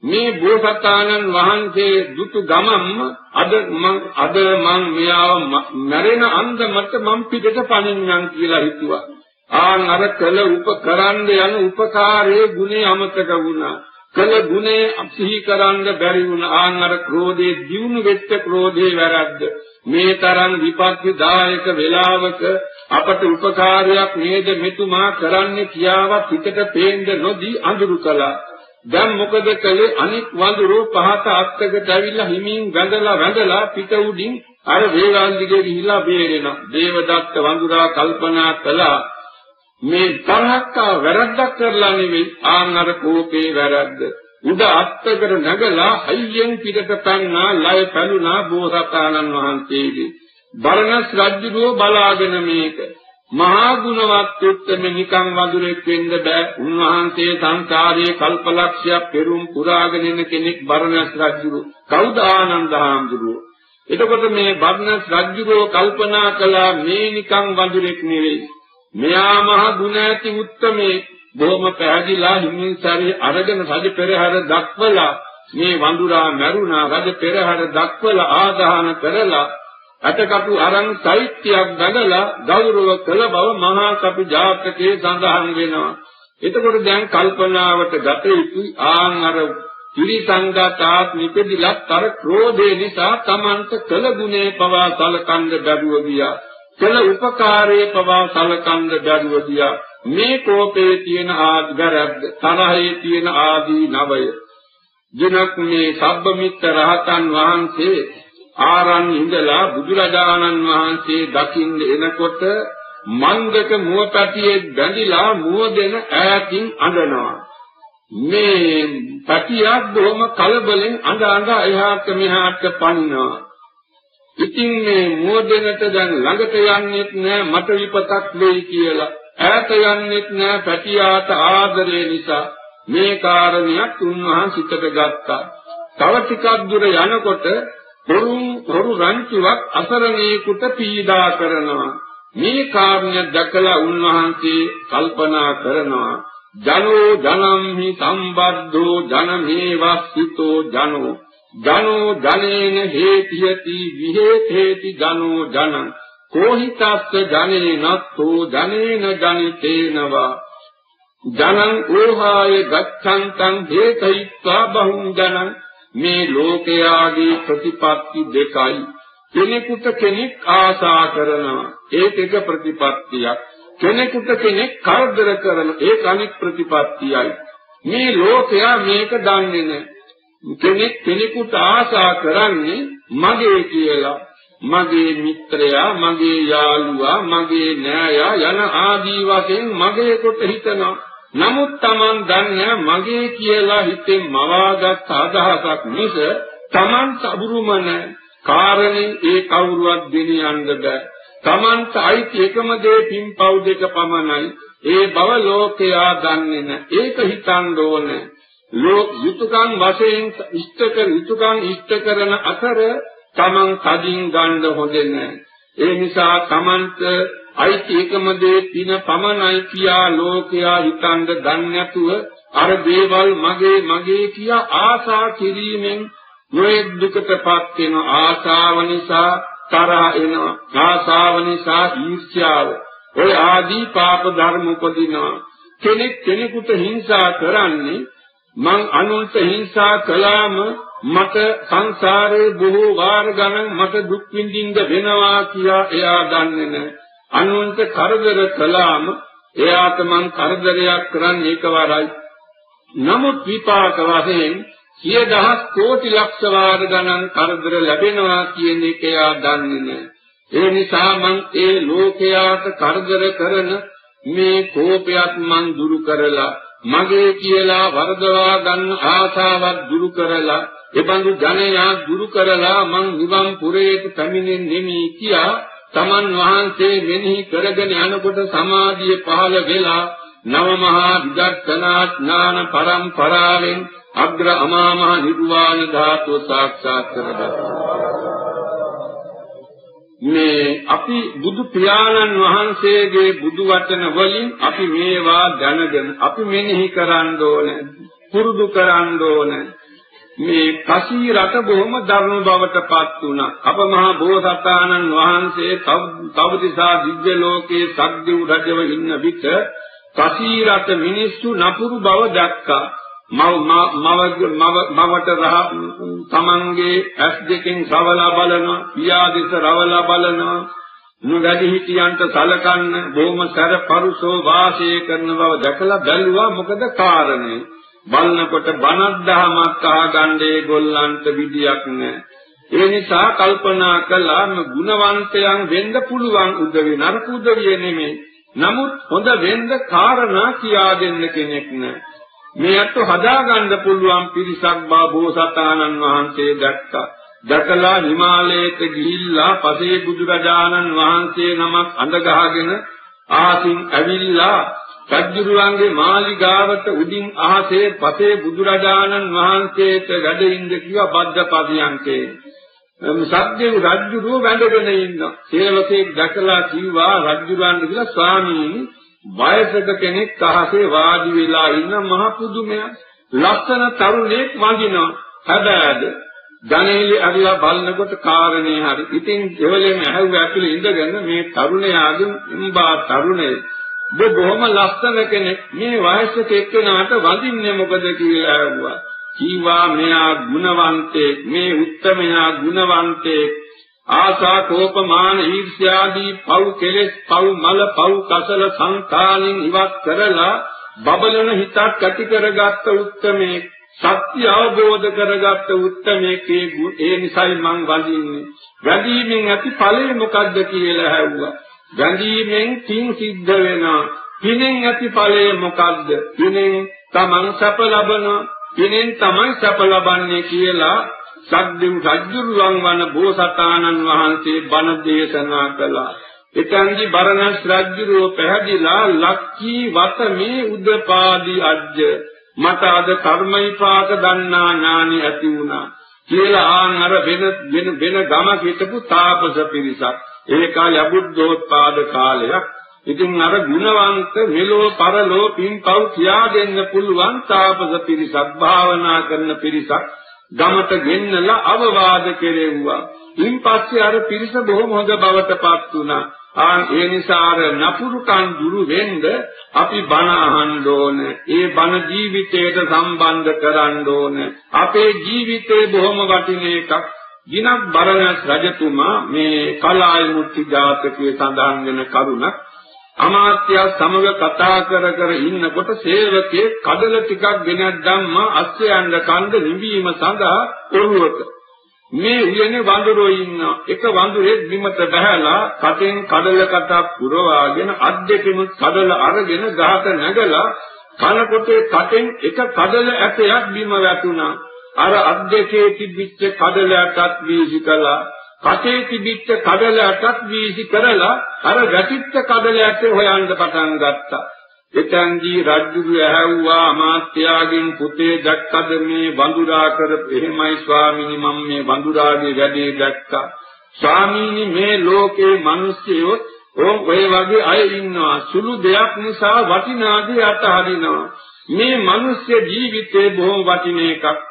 මේ බෝසතාණන් වහන්සේ දුතු ගමම්ම අද මං අද මං මෙයාව මැරෙන අන්දමට මං පිටට පනින්නම් කියලා හිතුවා. ආන් අර කළ උපකරන්න යන උපකාරයේ ගුණේ අමතක වුණා. කළ ගුණේ අපිහි කරන්න බැරි වුණා. ආන් අර ක්‍රෝධේ දියුණු වෙච්ච ක්‍රෝධේ වැරද්ද. මේ තරම් විපත්තිදායක වෙලාවක අපට උපකාරයක් නේද මෙතුමා කරන්නේ කියාවත් හිතට පේන්න නොදී අඳුරු කළා. දැන් මොකද කළේ අනිත් වඳුරු පහත අත්තකට ඇවිල්ලා හිමින් වැඳලා වැඳලා පිට උඩින් අර වේගාන් දිගේ ගිහිලා බේරෙනවා. දේවදත්ත වඳුරා කල්පනා කළා මේ තරහක්ක වැරද්දක් කරලා නෙවෙයි ආන් අර කෝපේ වැරද්ද. උඩ අත්තකට නැගලා හයියෙන් පිටට පැන්නා ලය පැලුනා බෝසතාණන් වහන්සේගේ. බරණස් රජුගේ බලාගෙන මේක මහා ගුණවත් උත්තම නිකං වඳුරෙක් වෙන්න බෑ. උන්වහන්සේ සංසාරයේ කල්පලක්ෂයක් පෙරුම් පුරාගෙන ඉන්න කෙනෙක් බරණස් රජුරු. කවුද ආනන්ද හාමුදුරුවෝ? එතකොට මේ බරණස් රජුරෝ කල්පනා කළා මේ නිකං වඳුරෙක් නෙවෙයි. මෙයා මහ ගුණ ඇති උත්තමේ බොහොම පැහැදිලා හිමින්සාරේ අරගෙන රජ පෙරහැර දක්වලා මේ වඳුරා මැරුණා රජ පෙරහැර දක්වලා ආදාහන කරලා අටකටු අරන් සෛත්‍යයක් බඳලා ගෞරව කළ බව මහා කපි ජාතකයේ සඳහන් වෙනවා. එතකොට දැන් කල්පනාවට ගත යුතුයි ආන් අර ත්‍රිසංගතාත් නිපදිලත් අර ක්‍රෝධේ නිසා Tamanta කළ ගුණේ පවා සලකන්න බැරුව ගියා. කළ උපකාරයේ පවා සලකන්න බැරුව ගියා. මේ කෝපයේ තියෙන ආගරද්ද තරහේ තියෙන ආදී නවය. ජනක් මේ සබ්බමිත්ත රහතන් වහන්සේ ආරන් ඉඳලා බුදුරජාණන් වහන්සේ දකින්න එනකොට මන්දක මුවපැටියේ බැඳිලා මුව දෙන ඈතින් අඬනවා. මේ පැටියක් බොහොම කලබලෙන් අඬ අඬ එහාට මෙහාට පනිනවා. ඉතින් මේ මුව දෙනට දැන් ළඟට යන්නෙත් නෑ මට විපතක් වෙයි කියලා. ඈත යන්නෙත් නෑ පැටියාට ආදරේ නිසා. මේ කාරණයක් උන්වහන්සිතට ගත්තා. තව ටිකක් දුර යනකොට හොරු හොරු රංචුවක් අසරණේකට පීඩා කරනවා. මේ කාරණය දැකලා උන්වහන්සේ කල්පනා කරනවා. ජනෝ ජනම් හි සම්බද්ධෝ ජනමේ වස්සිතෝ ජනෝ. ජනෝ ජනේන හේතියති විහෙතේති ජනෝ ජනං. කෝහිතස්ස ජනේ නත්තෝ ජනේන ජනිතේනවා. ජනං ඕහාය ගච්ඡන්තං හේතයිත්වා බහුං ජනං මේ ලෝකයාගේ ප්‍රතිපත්ති දෙකයි. කෙනෙකුට කෙනෙක් ආසා කරනවා. ඒක එක ප්‍රතිපත්තියක්. කෙනෙකුට කෙනෙක් කරදර කරන ඒක අනිත් ප්‍රතිපත්තියයි. මේ ලෝකයා මේක දන්නේ නැහැ කෙනෙක් කෙනෙකුට ආසා කරන්නේ මගේ කියලා. මගේ මිත්‍රයා මගේ යාළුවා මගේ නෑයා යන ආදී වශයෙන් මගේ කොට හිතනවා. නමුත් Taman දන්නේ මගේ කියලා හිතෙන් මවාගත් අදහසක් මිස Taman සබුරුමන කාරණේ ඒ කවුරුවත් ගෙනියන්න බෑ. Tamanට අයිති එකම දේ පින්පව් දෙක පමණයි. ඒ බව ලෝකයා දන්නේ නැහැ. ඒක හිතන්න ඕනේ. ලෝක යුතුයකම් වශයෙන් ඉෂ්ට කර යුතුයකම් ඉෂ්ට කරන අතර Taman කදින් ගන්න හොඳ නැහැ. ඒ නිසා Tamanට අයිති එකම දේ පින පමණයි කියා ලෝකයා හිතන්න දන්නේ නැතුව අර දේවල් මගේ මගේ කියා ආසා කිරීමෙන් නොයෙක් දුකටපත් වෙන ආසාව නිසා තරහ එනවා ආසාව නිසා ඊර්ෂ්‍යාව. ඔය ආදී පාප ධර්ම උපදිනවා. කෙනෙක් කෙනෙකුට හිංසා කරන්නේ මං අනුන්ට හිංසා කළාම මට සංසාරේ බොහෝ වාර ගණන් මට දුක් විඳින්න වෙනවා කියා එයා දන්නේ නැහැ. අනුන්ට කරදර කළාම එයාට මං කරදරයක් කරන්නේ එකවරයි නමුත් විපාක වශයෙන් සිය දහස් කෝටි ලක්ෂ වාර ගණන් කරදර ලැබෙනවා කියන එක යා දන්නේ නැහැ. ඒ නිසා මං ඒ ලෝකයාට කරදර කරන මේ කෝපයත් මං දුරු කරලා මගේ කියලා වරදවා ගන්න ආසාවක් දුරු කරලා එබඳු ජනයා දුරු කරලා මං නිවන් පුරේට පැමිණෙන්නේ කියා තමන් වහන්සේ මෙනෙහි කරගෙන යනකොට සමාධිය පහළ වෙලා නව මහා විදර්ශනා ඥාන පරම්පරාවෙන් අග්‍ර අමා මහ නිර්වාණ ධාතුව සාක්ෂාත් කරගත්තා. මේ අපි බුදු පියාණන් වහන්සේගේ බුදු වචන වලින් අපි මේවා දැනගෙන අපි මෙනෙහි කරන්න ඕනේ පුරුදු කරන්න ඕනේ මේ කසී රට බොහොම ධර්ම බවටපත් වුණා. අප මහා බෝසතාණන් වහන්සේ තවදිසා දිව්‍ය ලෝකයේ සක්දිව් රජව ඉන්න විට කසී රට මිනිස්සු නපුරු බව දැක්කා. මව මව මවට රහ තමන්ගේ ඇස් දෙකෙන් රවලා බලනවා පියා දෙස රවලා බලනවා. නුගඩි හිටියන්ට සලකන්න බොහොම සැරපරුසෝ වාසය කරන බව දැකලා බැලුවා. මොකද කාරණේ? බලනකොට බණක් දහමක් අහගන්නේ ගොල්ලන්ට විදියක් නැහැ ඒ නිසා කල්පනා කළා මේ ගුණවන්තයන් වෙන්න පුළුවන් උදවේ නරක උදවිය නෙමෙයි. නමුත් හොඳ වෙන්න කාරණා කියා දෙන්න කෙනෙක් නැහැ මේ අත හදාගන්න පුළුවන් පිරිසක් බා බෝසතාණන් වහන්සේ දැක්කා. දැකලා හිමාලයට ගිහිල්ලා පසේ බුදුරජාණන් වහන්සේ නමක් අඳ ගහගෙන ආසින් ඇවිල්ලා සජ්ජුරුවන්ගේ මාලිගාවට උඩින් අහසේ පසේ බුදුරජාණන් වහන්සේට වැඩ ඉඳ කිව්වා බද්දපදියන්කේ. සත්‍යව රජ්ජුරුව වැඳගෙන ඉන්න. සේවකෙක් දැකලා කිව්වා රජ්ජුරුවන්ට කියලා ස්වාමීනි වයසක කෙනෙක් අහසේ වාඩි වෙලා ඉන්න මහ පුදුමයක්. ලස්සන තරුණෙක් වඳිනවා. හැබැයිද ධනෙලි අරිලා බලනකොට කාරණේ හරි. ඉතින් එවලෙම ඇහුව ඇතුලේ ඉඳගෙන මේ තරුණයාගෙන් ඉම්බා තරුණේ ඔබ බොහොම ලස්සන කෙනෙක්. මේ වයසක එක්කෙනාට වඳින්නේ මොකද කියලා ඇහුවා. කීවා මෙයා ගුණවන්තයෙක්. මේ උත්තමයා ගුණවන්තයෙක්. ආසා කෝපමාන ඊර්ෂ්‍යාදී පව් කෙලෙස් පව් මල පව් කසල සංකාලින් ඉවත් කරලා බබලන හිතක් ඇති කරගත්ත උත්තමේ සත්‍ය අවබෝධ කරගත්ත උත්තමේකේ ඒ නිසයි මං වඳින්නේ වැඳීමෙන් ඇති ඵලය මොකද්ද කියලා ඇහුවා වැඳීමෙන් තින් සිද්ධ වෙනවා පිනෙන් ඇති ඵලය මොකද්ද පිනෙන් තමන් සැප ලබනවා. පිනෙන් තමයි සැප ලබන්නේ කියලා සද්දෙව් රජුරුවන් වන බෝසතාණන් වහන්සේ බණ දේශනා කළා. එතෙන්දි බරණස් රජුරෝ පැහැදිලා ලක්ඛී වත මේ උදපාදි අජ්ජ. මට අද කර්මයිපාක දන්නා ඥානෙ ඇති වුණා. කියලා ආන් අර වෙන වෙන වෙන ගමක හිටපු තාපස පිරිසක්. ඒ කාලේ අබුද්ධෝත්පාද කාලයක් ඉතින් අර ගුණවන්ත මෙලෝ පරලෝ පින්පව් කියා දෙන්න පුළුවන් තාපස පිරිසක් භාවනා කරන පිරිසක් ගමට ගෙන්නලා අවවාද කෙරෙව්වා. ඉන්පස්සේ අර පිරිස බොහොම හොඳ බවටපත් වුණා. ආන් ඒ නිසා අර නපුරුකම් දුරු වෙන්න අපි බණ අහන්න ඕන. ඒ බණ ජීවිතයට සම්බන්ධ කරන්න ඕන. අපේ ජීවිතේ බොහොම වටින එකක්. දිනක් බරණස් රජතුමා මේ කලාය මුත්‍ති ජාතකයේ සඳහන් වෙන කරුණක් අමාත්‍ය සමග කතා කර කර ඉන්නකොට සේවකේ කඩල ටිකක් ගෙනත් ධම්මා අස්සයන්ද කන්ද නිවීම සඳහා ඔරුවක මේ උයනේ වඳුරෝ ඉන්න එක වඳුරෙක් බිමට බහැලා කටෙන් කඩල කටක් පුරවාගෙන අත් දෙකෙම කඩල අරගෙන ගහට නැගලා කනකොට කටෙන් එක කඩල ඇටයක් බිම වැටුණා. අර අත් දෙකේ තිබිච්ච කඩල ඇටත් වීසි කළා කටේ තිබිච්ච කඩලයටත් වීසි කරලා අර වැටිච්ච කඩලයට හොයන්න පටන් ගත්තා. එතෙන්දී රජුගේ ඇහැව්වා අමාත්‍යාගෙන් පුතේ දැක්කද මේ වඳුරා කරපු එහෙමයි ස්වාමීනි මම මේ වඳුරාගේ වැඩේ දැක්කා. ස්වාමීනි මේ ලෝකේ මිනිස්සුයෝ ඕම් ඔය වගේ අය ඉන්නවා සුළු දෙයක් නිසා වටිනාදී අතහරිනවා. මේ මිනිස් ජීවිතේ බොහොම වටින එකක්.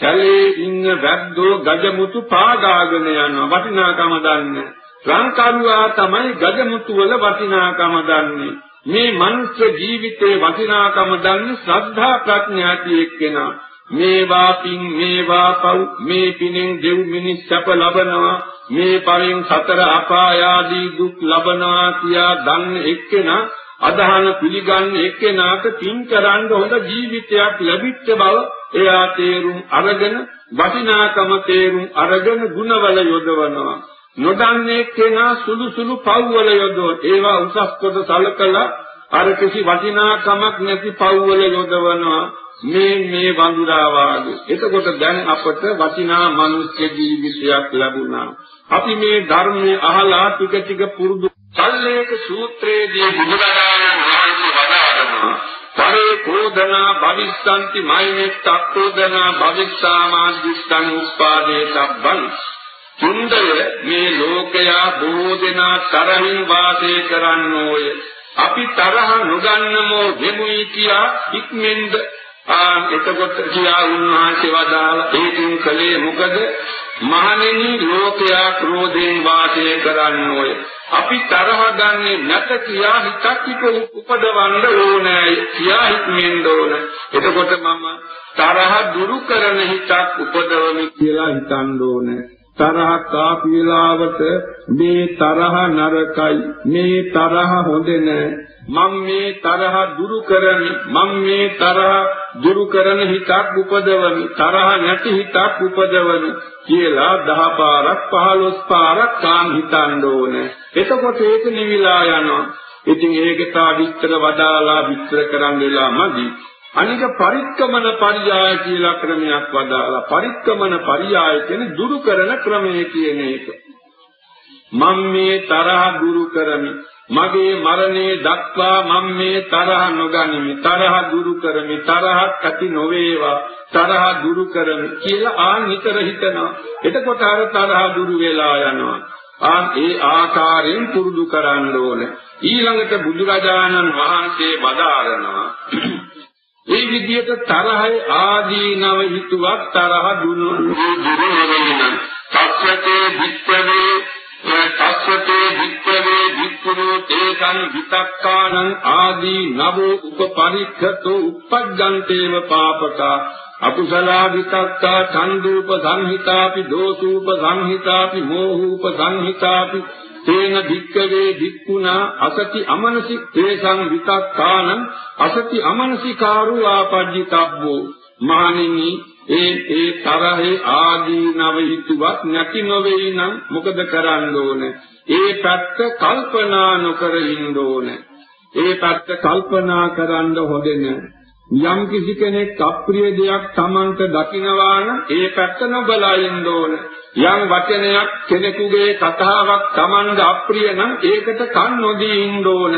කැලේ ඉන්න වැද්දෝ ගජමුතු පාගාගෙන යනවා වටිනාකම දන්නේ. ලංකාරුවා තමයි ගජමුතු වල වටිනාකම දන්නේ. මේ මනුෂ්‍ය ජීවිතේ වටිනාකම දන්නේ ශ්‍රද්ධා ප්‍රඥාති එක්කෙනා. මේවා පින් මේවා පව් මේ පිනෙන් දෙව් මිනිස් සැප ලබනවා මේ පරින් සතර අපායාදී දුක් ලබනවා කියා දන්න එක්කෙනා අදහන පිළිගන්නේ එක්කෙනාට පින් කරන්න හොඳ ජීවිතයක් ලැබිච්ච බව එයා තේරුම් අරගෙන වටිනාකම තේරුම් අරගෙන ಗುಣවල යොදවනවා. නොදන්නේ කෙනා සුළු සුළු පව්වල යොදවන ඒවා උසස් කොට සලකලා අර කිසි වටිනාකමක් නැති පව්වල යොදවනවා. මේ මේ වඳුරා වාගේ. එතකොට දැන් අපට වටිනා මනුෂ්‍ය ජීවිතයක් ලැබුණා. අපි මේ ධර්මයේ අහලා ටික ටික පුරුදු සල්ලේක සූත්‍රයේදී බුදුරජාණන් වහන්සේ වදාළනවා. පරේ කෝදනා භවිස්සanti මයිනෙත්තක්කෝදනා භවිස්සාමාදිස්සං උප්පාදේ සබ්බං. සුන්දර මේ ලෝකයා බොහෝ දෙනා තරහින් වාසය කරන්නෝය. අපි තරහ නොගන්නමෝ වෙමුයි කියා ඉක්මෙන්ද. ආ එතකොට කියා උන්වහන්සේ වදාලා ඒකින් කලේ මොකද? මහණෙනි ලෝකයා ක්‍රෝධයෙන් වාසය කරන්නෝය. අපි තරහ ගන්නේ නැත කියා හිතක් උපදවන්න ඕනෑ කියා හිතෙන්න ඕන. එතකොට මම තරහ දුරු කරන හිතක් උපදවමි කියලා හිතන්න ඕනේ. තරහක් ආපු වෙලාවට මේ තරහ නරකයි. මේ තරහ හොඳ නෑ. මම මේ තරහ දුරු කරමි. මම මේ තරහ දුරු කරන හිතක් උපදවමි. තරහ නැති හිතක් උපදවමි කියලා දහ පාරක් පහළොස් පාරක් කාන් හිතන්න ඕනේ. එතකොට ඒක නිවිලා යනවා. ඉතින් ඒකට විස්තර වදාලා විස්තර කරන්න වෙලා මදි. අනික පරික්කමන පරියාය කියලා ක්‍රමයක් වදාලා පරික්කමන පරියාය කියන්නේ දුරු කරන ක්‍රමය කියන එක. මම මේ තරහ දුරු කරමි. මගේ මරණය දක්වා මම මේ තරහ නොගනිමි. තරහ දුරු කරමි. තරහක් ඇති නොවේවා. තරහ දුරු කරමි කියලා ආ නිතර හිතනවා. එතකොට අර තරහ දුරු වෙලා යනවා. ආ ඒ ආකාරයෙන් පුරුදු කරන්න ඕනේ. ඊළඟට බුදුරජාණන් වහන්සේ වදාරනවා ඒ විදිහට තරහේ ආදීනව හිතුවක් තරහ දුන්නු දුරුනරමින තස්සතේ විත්තවේ තස්සතේ විත්තවේ විත්තුරෝ තේසං විතක්කානං ආදී නවෝ උපපරික්ඛතෝ uppajjantේව පාපකා අකුසලා විතක්කා ඡන්දූප සංහිතාපි දෝසූප සංහිතාපි මෝහූප සංහිතාපි තේන භික්කවේ භික්ඛුනා අසති අමනසික් තේසං විතක්කානං අසති අමනසිකාරෝ ආපජ්ජිතබ්බෝ මානිනි ඒ ඒ තරහේ ආදී නව හිතුවක් නැති නොවේයි නම් මොකද කරන්න ඕනේ ඒ පැත්ත කල්පනා නොකර ඉන්න ඕනේ ඒ පැත්ත කල්පනා කරන්න හොදෙන්නේ යම් කිසි කෙනෙක් අප්‍රිය දෙයක් Tamanට දකිනවා නම් ඒ පැත්ත නොබලා ඉන්න ඕන. යම් වචනයක් කෙනෙකුගේ කතාවක් Tamanට අප්‍රිය නම් ඒකට කන් නොදී ඉන්න ඕන.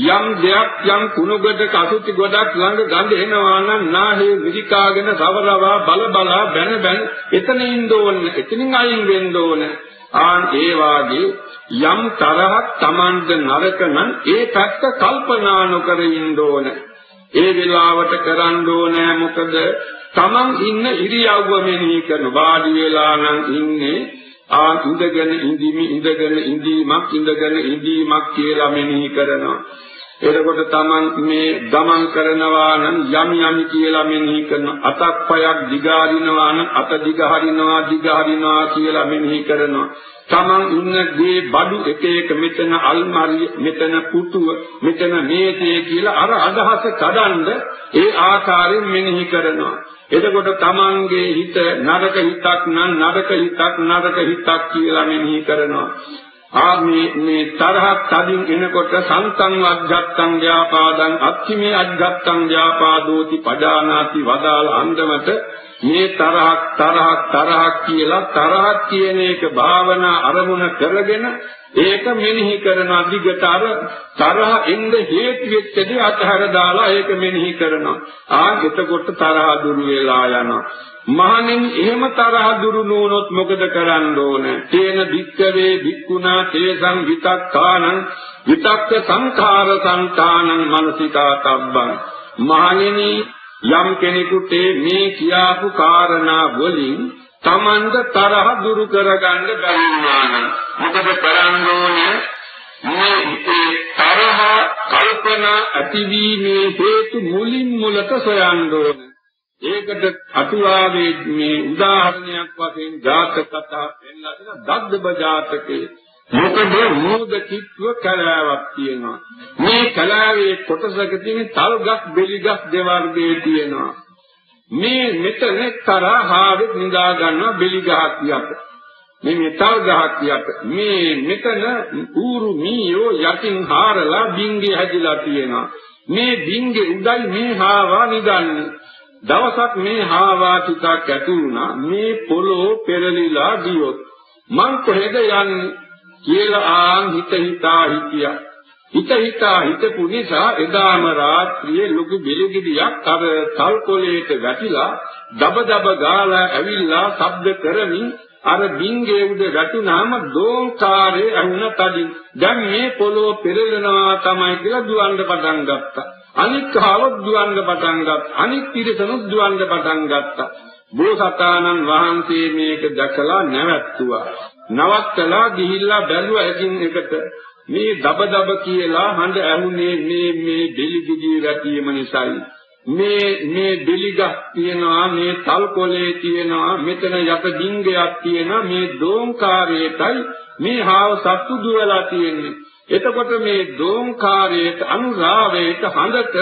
යම් දෙයක් යම් කුණුගඩ කසුති ගොඩක් ළඟ ගඳ එනවා නම් නාහේ විදිකාගෙන සවරවා බල බලා බැන බැන එතන ඉන්න ඕන. එතනින් අයින් වෙන්න ඕන. ආන් ඒ වාගේ යම් තරහක් Tamanට නරක නම් ඒ පැත්ත කල්පනා නොකර ඉන්න ඕන. ඒ වෙලාවට කරන්න ඕනේ මොකද තමන් ඉන්න ඉරියව්ව මෙනෙහි කරන වාඩි වෙලා නම් ඉන්නේ ආ ඉඳගෙන ඉඳීමි ඉඳගෙන ඉඳීමක් ඉඳගෙන ඉඳීමක් කියලා මෙනෙහි කරනවා එතකොට තමන් මේ ගමන් කරනවා නම් යම් යම් කියලා මෙනෙහි කරන අතක් පයක් දිගාරිනවා නම් අත දිගහරිනවා දිගහරිනවා කියලා මෙනෙහි කරනවා. තමන් ඉන්නගේ බඩු එක එක මෙතන අල්මාරිය මෙතන පුටුව මෙතන මේසේ කියලා අර අදහස කඩන්ඩ ඒ ආකාරයෙන් මෙනෙහි කරනවා. එතකොට තමන්ගේ හිත නරක හිතක් නම් නරක හිතක් නරක හිතක් කියලා මෙනෙහි කරනවා. ආ මේ මේ තරහක් තදින් එනකොට සන්තං අධ්‍යත්තං ව්‍යාපාදං අත්තිමේ අධ්‍යත්තං ව්‍යාපාදෝති පජානාති වදාල අන්දමට මේ තරහක් තරහක් තරහක් කියලා තරහක් කියන එක භාවනා අරමුණ කරගෙන ඒක මෙනෙහි කරන අධිගත අර තරහ එන්න හේතු වෙච්ච දේ අතහැර දාලා ඒක මෙනෙහි කරනවා. ආ එතකොට තරහ දුරු වෙලා යනවා. මහණෙනි එහෙම තරහ දුරු නොවුනොත් මොකද කරන්න ඕන? තේන වික්කවේ වික්ුණා තේසං විතක්කානං විතක්ක සංඛාර සංතානං මනසිකා තබ්බං. මහණෙනි යම් කෙනෙකුට මේ කියාපු කාරණා වලින් Tamanda තරහ දුරු කරගන්න බැරි වුණා නම් මොකද කරන්න ඕනේ? මේ තරහ කල්පනා ඇතිවීමේ හේතු මුලින් මුලට සොයන්න ඕනේ. ඒකට අතුවාවේ මේ උදාහරණයක් වශයෙන් ජාතක කතා පෙන්නලා දෙන දද්දබ ජාතකයේ මොකද මෝද කිත්ව කලාවක් තියෙනවා. මේ කලාවේ කොටසක තියෙන තල්ගස් බෙලිගස් දෙවර්ගයේ තියෙනවා. මේ මෙතන තරහාවෙත් නිදා ගන්නවා බෙලිගහක් යට. මේ මෙතල් ගහක් යට. මේ මෙතන ඌරු මීයෝ යටින් හාරලා බින්ගේ හැදිලා තියෙනවා. මේ බින්ගේ උඩයි මේ හාවා නිදන්නේ. දවසක් මේ හාවා ටිකක් ඇති වුණා. මේ පොළොව පෙරලිලා ගියොත් මං කොහෙද යන්නේ කියලා ආන් හිත හිතා හිටියා. හිත හිතා හිතපු නිසා එදාම රාත්‍රියේ ලොකු බෙලිගිඩියක් අර තල් කොලේට වැටිලා දබ දබ ගාලා ඇවිල්ලා ශබ්ද කරමින් අර බින්ගේ උඩ වැටුනාම දෝංකාරේ අහුණ තදින් දැන් මේ පොළොව පෙරලනවා තමයි කියලා දුවන්න පටන් ගත්තා. අනික් කහවත් දුවන්න පටන් ගත්තා. අනික් පිරිසනුත් දුවන්න පටන් ගත්තා. බෝසතාණන් වහන්සේ මේක දැකලා නැවැත්තුවා. නවත්තලා ගිහිල්ලා බැලුවා එකින් එකට. මේ දබ දබ කියලා හඬ ඇහුනේ මේ මේ දෙලිගිඩි රැකීම නිසායි. මේ මේ දෙලිගක් තියෙනවා මේ තල් කොලේ තියෙනවා මෙතන යට ඩිංගයක් තියෙනවා මේ දෝංකාරයටයි මේ හාව සත්තු දුවලා තියෙන්නේ. එතකොට මේ දෝංකාරයට අනුරාවයට හඳට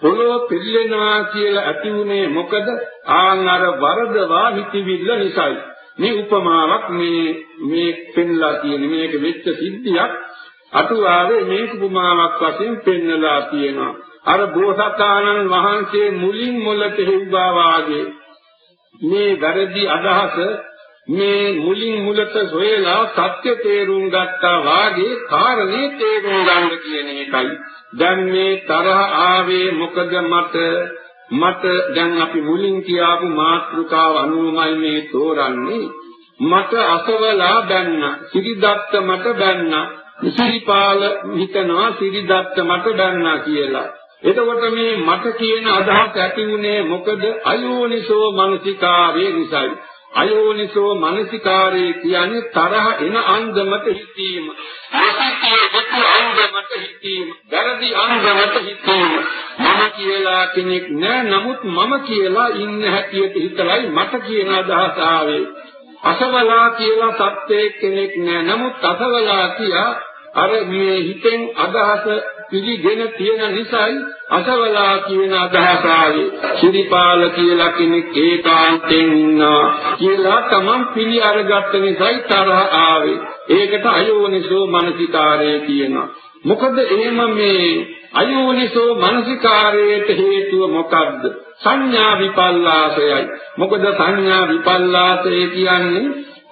පොළොව පිළිලෙනවා කියලා ඇති උනේ මොකද? ආන් අර වරදවා හිතවිල්ල නිසායි. මේ උපමාවක් මේ මේ පෙන්ලා තියෙන මේක වෙච්ච සිද්ධියක් අටුවාවේ මේ උපමාවක් වශයෙන් පෙන්වලා තියෙනවා. අර බෝසතාණන් වහන්සේ මුලින් මුලට හිව්වා වාගේ මේ වැරදි අදහස මේ මුලින් මුලට සොයලා සත්‍ය තේරුම් ගත්තා වාගේ කාරණේ තේරුම් ගන්න කියන එකයි. දැන් මේ තරහ ආවේ මොකද මට මට දැන් අපි මුලින් කියාපු මාතෘකාව අනුවමයි මේ තෝරන්නේ. මට අසවලා බැන්න සිරිදත්ත මට බැන්න සිරිපාල හිතනවා සිරිදත්ත මට බැන්නා කියලා. එතකොට මේ මට කියන අදහස් ඇති උනේ මොකද? අයෝනිසෝ මනසිකාරයේ නිසායි. අයෝනිසෝ මනසිකාරයේ කියන්නේ තරහ එන අන්දමට හිතීම. අසත්‍යයේ දුක් අන්දමට හිතීම වැරදි අන්දමට හිතීම. මම කියලා කෙනෙක් නෑ නමුත් මම කියලා ඉන්න හැටියට හිතලයි මට කියන අදහස ආවේ. අසවලා කියලා සත්‍යයේ කෙනෙක් නෑ නමුත් අසවලා කියා අර මේ හිතෙන් අදහස පිළිගෙන තියෙන නිසායි අසවලා කියන අදහස ආවේ. ශිරිපාල කියලා කෙනෙක් ඒකාන්තයෙන් ඉන්නවා කියලා තමන් පිළි අරගත්ත නිසායි තරහ ආවේ. ඒකට අයෝනිසෝ මනසිකාරය කියනවා. මොකද එහෙම මේ අයෝනිසෝ මනසිකාරයට හේතුව මොකද්ද? සංඥා විපල්ලාසයයි. මොකද සංඥා විපල්ලාසය කියන්නේ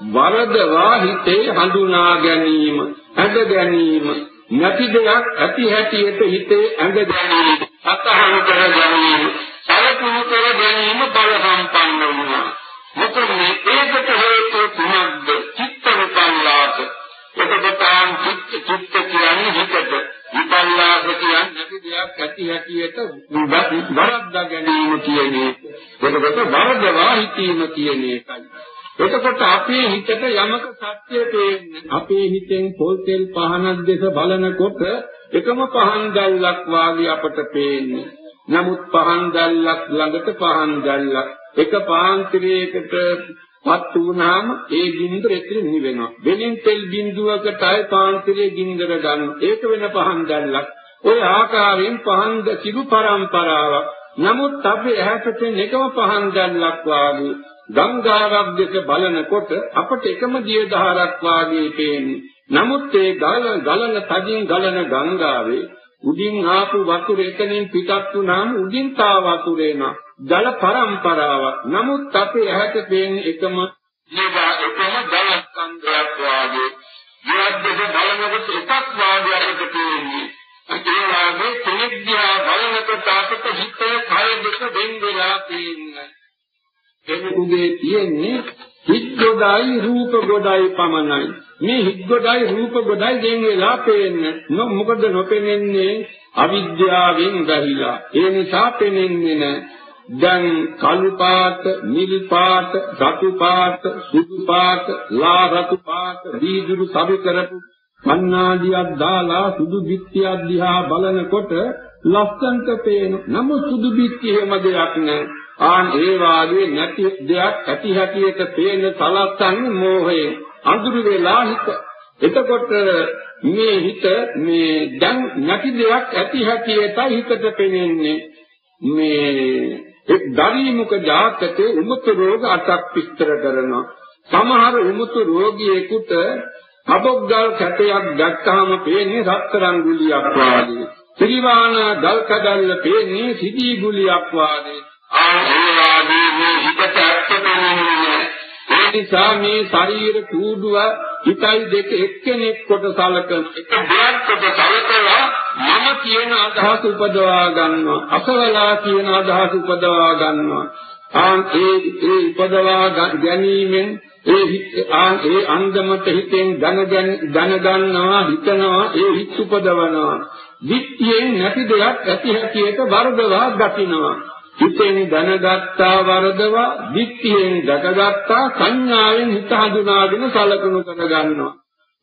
වරදවා හිතේ හඳුනා ගැනීම ඇඳ ගැනීම නැති දෙයක් ඇති හැටියට හිතේ ඇඳ ගැනීම. සතහන් කර ගැනීම සලකුණු කර ගැනීම බල සම්පන්න වුණා. මොකද මේ ඒකට හේතු තුනක්ද චිත්ත විපල්ලාස එතකොට ආන් චිත්ත චිත්ත කියන්නේ හිතට. විපල්ලාස කියන්නේ නැති දෙයක් ඇති හැටියට වරද්දා ගැනීම කියන එක. එතකොට වරදවා හිතීම කියන එකයි. එතකොට අපේ හිතට යමක සත්‍ය පේන්නේ අපේ හිතෙන් පොල් තෙල් පහනක් දෙස බලනකොට එකම පහන් දැල්ලක් වාගේ අපට පේන්නේ. නමුත් පහන් දැල්ලක් ළඟට පහන් දැල්ලක් එක පාන්තිරයකට පත් වුණාම ඒ ගින්දර එතන නිවෙනවා වෙනින් තෙල් බිඳුවකට අය පාන්තිරයේ ගින්දර ගන්න. ඒක වෙන පහන් දැල්ලක්. ওই ආකාරයෙන් පහන් සිදු පරම්පරාවක්. නමුත් අපි ඇහැට එකම පහන් දැල්ලක් වාගේ ගංගාවක් දෙක බලනකොට අපට එකම දිය දහරක් වාගේ පේන්නේ. නමුත් ඒ ගලන ගලන තදින් ගලන ගංගාවේ උඩින් ආපු වතුර එතනින් පිටත් වුණාම උඩින් තා වතුර එන ජල පරම්පරාවක්. නමුත් අපේ ඇහැට පේන්නේ එකම නේදා එකම ජල ස්කන්ධයක් වාගේ. ඊයද්දක බලනකොට එකක් වාගේ අපට පේන්නේ. ඒ වගේ කෙනෙක් දිහා බලනකොට අපට හිතේ කය දෙක දෙන් වෙලා පේන්නේ. කෙනෙකුගේ තියෙන්නේ හිත් ගොඩයි රූප ගොඩයි පමණයි. මේ හිත් ගොඩයි රූප ගොඩයි දෙන් වෙලා පේන්නේ. මොකද නොපෙනෙන්නේ අවිද්‍යාවෙන් බැරිලා. ඒ නිසා පෙනෙන්නේ නැහැ. දැන් කළු පාට, නිල් පාට, රතු පාට, සුදු පාට, ලා රතු පාට, දීදුරු සබ කරපු කන්නාඩියක් දාලා සුදු බිත්තියක් දිහා බලනකොට ලස්සන්ට පේන. නමුත් සුදු බිත්තිය හැම දෙයක් නෑ. ආන් ඒ වාගේ නැති දෙයක් ඇති හැටියට පේන සලස්සන්නේ මෝහයෙන් අඳුරු වෙලා හිත එතකොට මේ හිත මේ දැන් නැති දෙයක් ඇති හැටියට හිතට පෙනෙන්නේ මේ එක් දරිමුක ජාතකයේ උමුතු රෝග අටක් විස්තර කරනවා. සමහර උමුතු රෝගියෙකුට අබොග්ගල් කැටයක් දැක්කහම පේන්නේ රත්තරන් ගුලියක් වාගේ. ත්‍රිවාණ ගල් කඩල්ල පේන්නේ සිදී ගුලියක් වාගේ. ආ ඒ වාගේ මේ හිතට ඇත්තටම ඒ නිසා මේ ශරීර කූඩුව හිතයි දෙක එක්කෙනෙක් කොට සලකන එක දෙයක් කොට සලකලා මම කියන අදහස උපදවා ගන්නවා. අසවලා කියන අදහස උපදවා ගන්නවා. ආන් ඒ ඒ උපදවා ගැනීමෙන් ඒ ආන් ඒ අන්දමට හිතෙන් දැන දැන ගන්නවා හිතනවා ඒ හිත උපදවනවා. විත්තියෙන් නැති දෙයක් ඇති හැටියට වර්ධවා දකිනවා හිතෙන් දැනගත්තා වරදවා දික්තියෙන් දැකගත්තා සංඥාවෙන් හිත හඳුනාගෙන සලකනු කර ගන්නවා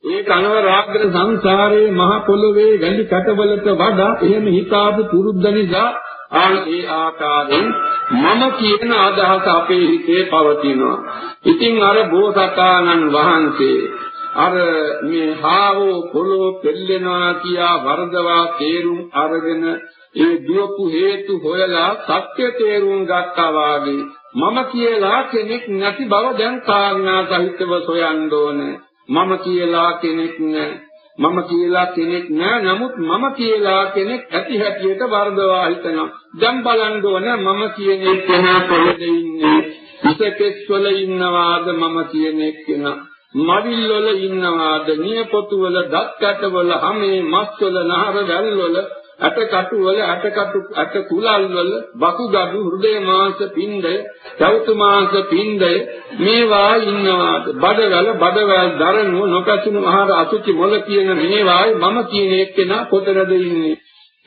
ඒ කනව රාග්‍ර සංසාරයේ මහ පොළවේ වැලි කටවලට වඩා එහෙම හිතාපු පුරුද්ද නිසා ආන් ඒ ආකාරයෙන් මම කියන අදහස අපේ හිතේ පවතිනවා. ඉතින් අර බෝසතාණන් වහන්සේ අර මේ හාවෝ පොළොව පෙල්ලෙනවා කියා වරදවා තේරුම් අරගෙන ඒ දුවපු හේතු හොයලා සත්‍ය තේරුම් ගත්තා වාගේ මම කියලා කෙනෙක් නැති බව දැන් කාරණා සහිතව සොයන්න ඕනේ. මම කියලා කෙනෙක් නැහැ මම කියලා කෙනෙක් නෑ. නමුත් මම කියලා කෙනෙක් ඇති හැටියට වර්ධවා හිතනවා. දැන් බලන්න ඕන මම කියන කෙනා කොහෙද ඉන්නේ? ඉසකෙස් වල ඉන්නවාද මම කියන කෙනා? මවිල් වල ඉන්නවාද? නියපොතු වල දත් කැට වල හැමේ මස් වල නහර වැල් වල අටකටු වල අටකටු අට කුලල් වල බකුගඩු හෘදේ මාංශ පිණ්ඩය සෞතු මාංශ පිණ්ඩය මේවා ඉන්නවාද? බඩවැල බඩවැල් දරනු නොකසුණු ආහාර අසුචි මොල කියන මේවායි මම කියන එක්කෙනා කොතනද ඉන්නේ?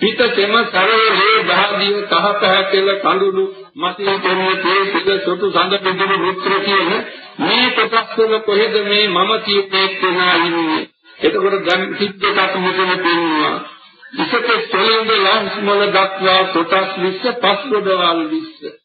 පිටතෙම සරලේ දහදිය කහ පැහැකෙල කඳුළු මතින් තොරව තේ සිද සොටු සඳ පිටුරු මුත්‍ර කියන මේ කොටස් වල කොහෙද මේ මම කියන එක්කෙනා ඉන්නේ? එතකොට දැන් සිද්දකට මොකද පෙන්වනවා විසක සොලින්දලා හිස්මල දක්වා කොටස් 20 පස්කොඩවල් 20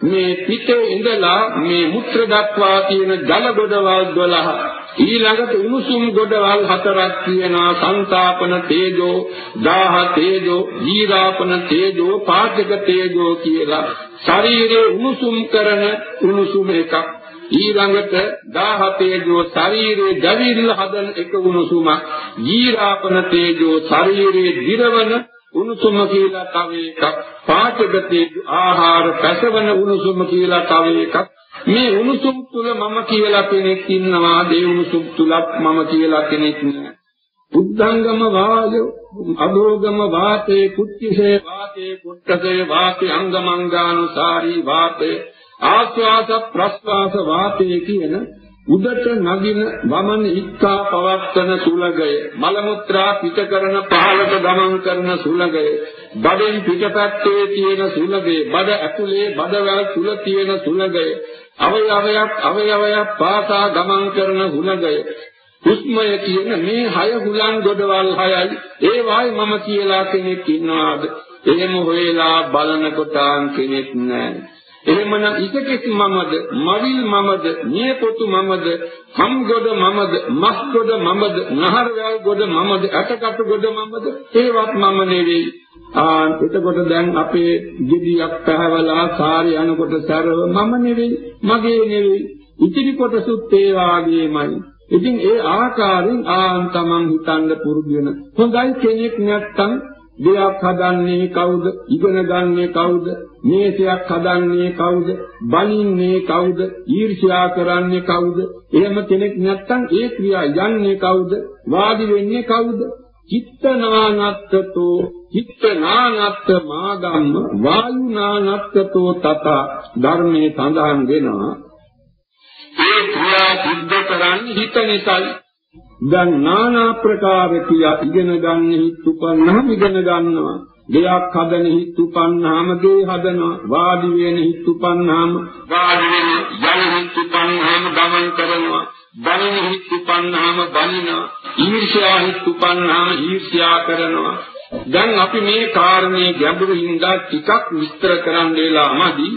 මේ පිටේ ඉඳලා මේ මුත්‍ර දක්වා තියෙන ජල ගොඩවල් 12 ඊළඟට උණුසුම් ගොඩවල් හතරක් තියෙනවා. සංතාපන තේජෝ දාහ තේජෝ ජීරාපන තේජෝ පාඨක තේජෝ කියලා. ශරීරේ උණුසුම් කරන උණුසුම් එකක්. ඊළඟට 17 තේජෝ ශරීරයේ දවිල්ල හදන එක උණුසුමක් ජීරාපන තේජෝ ශරීරයේ දිරවන උණුසුම කියලා තව එකක් පාඨක තේජෝ ආහාර පැසවන උණුසුම කියලා තව එකක්. මේ උණුසුම් තුල මම කියලා කෙනෙක් ඉන්නවා ඒ උණුසුම් තුලත් මම කියලා කෙනෙක් නෑ. උද්ධංගම වායෝ අදෝගම වාතේ කුච්චසේ වාතේ කුට්ටසේ වාතේ අංගමංගානුසාරී වාතේ ආස්වාස ප්‍රස්වාස වාතයේ කියන උදට නගින වමන ඉක්කා පවත්තන සුලගය මල මුත්‍රා පිට කරන පහළට ගමන් කරන සුලගය බඩෙන් පිටපැත්තේ තියෙන සුලගය බඩ ඇතුලේ බඩවැල් තුල තියෙන සුලගය අවයවයක් අවයවයක් පාසා ගමන් කරන හුලගය. හුස්මය කියන මේ හය හුලං ගොඩවල් හයයි. ඒ වායි මම කියලා කෙනෙක් ඉන්නවාද? එහෙම හොයලා බලනකොට කෙනෙක් නැහැ. එහෙමනම් ඉසකෙස් මමද, මවිල් මමද, නියපොතු මමද, හම්ගොඩ මමද, මස්ගොඩ මමද, නහරවැල් ගොඩ මමද, අටකටු ගොඩ මමද, ඒවත් මම නෙවෙයි. ආ එතකොට දැන් අපේ ගෙඩියක් පැහැවලා සාරි යනකොට සරව මම නෙවෙයි, මගේ නෙවෙයි. ඉතිරි කොටසුත් ඒ වාගේමයි. ඉතින් ඒ ආකාරයෙන් ආන් තමන් හිතන්න පුරුදු වෙන. හොඳයි කෙනෙක් නැත්තම් දෙයක් හදන්නේ කවුද? ඉගෙන ගන්නේ කවුද? මේසයක් හදන්නේ කවුද? බනින්නේ කවුද? ඊර්ෂ්‍යා කරන්නේ කවුද? එහෙම කෙනෙක් නැත්තම් ඒ ක්‍රියා යන්නේ කවුද? වාදි වෙන්නේ කවුද? චිත්තනානත්තතෝ චිත්තනානත්ත මාගම්ම වායුනානත්තතෝ තත ධර්මයේ සඳහන් වෙනවා ඒ ක්‍රියා සිද්ධ කරන්නේ හිත නිසායි දැන් নানা ප්‍රකාර කියා ඉගෙන ගන්න හිත් උපන්නාම ඉගෙන ගන්නවා. දෙයක් හදන හිත් උපන්නාම දේ හදනවා. වාඩි වෙන හිත් උපන්නාම වාඩි වෙන යන හිත් උපන්නාම ගමන් කරනවා. බනින හිත් උපන්නාම බනිනවා. ඊර්ෂ්‍යා හිත් උපන්නාම ඊර්ෂ්‍යා කරනවා. දැන් අපි මේ කාරණේ ගැඹුරින් දා ටිකක් විස්තර කරන්න වෙලාමදි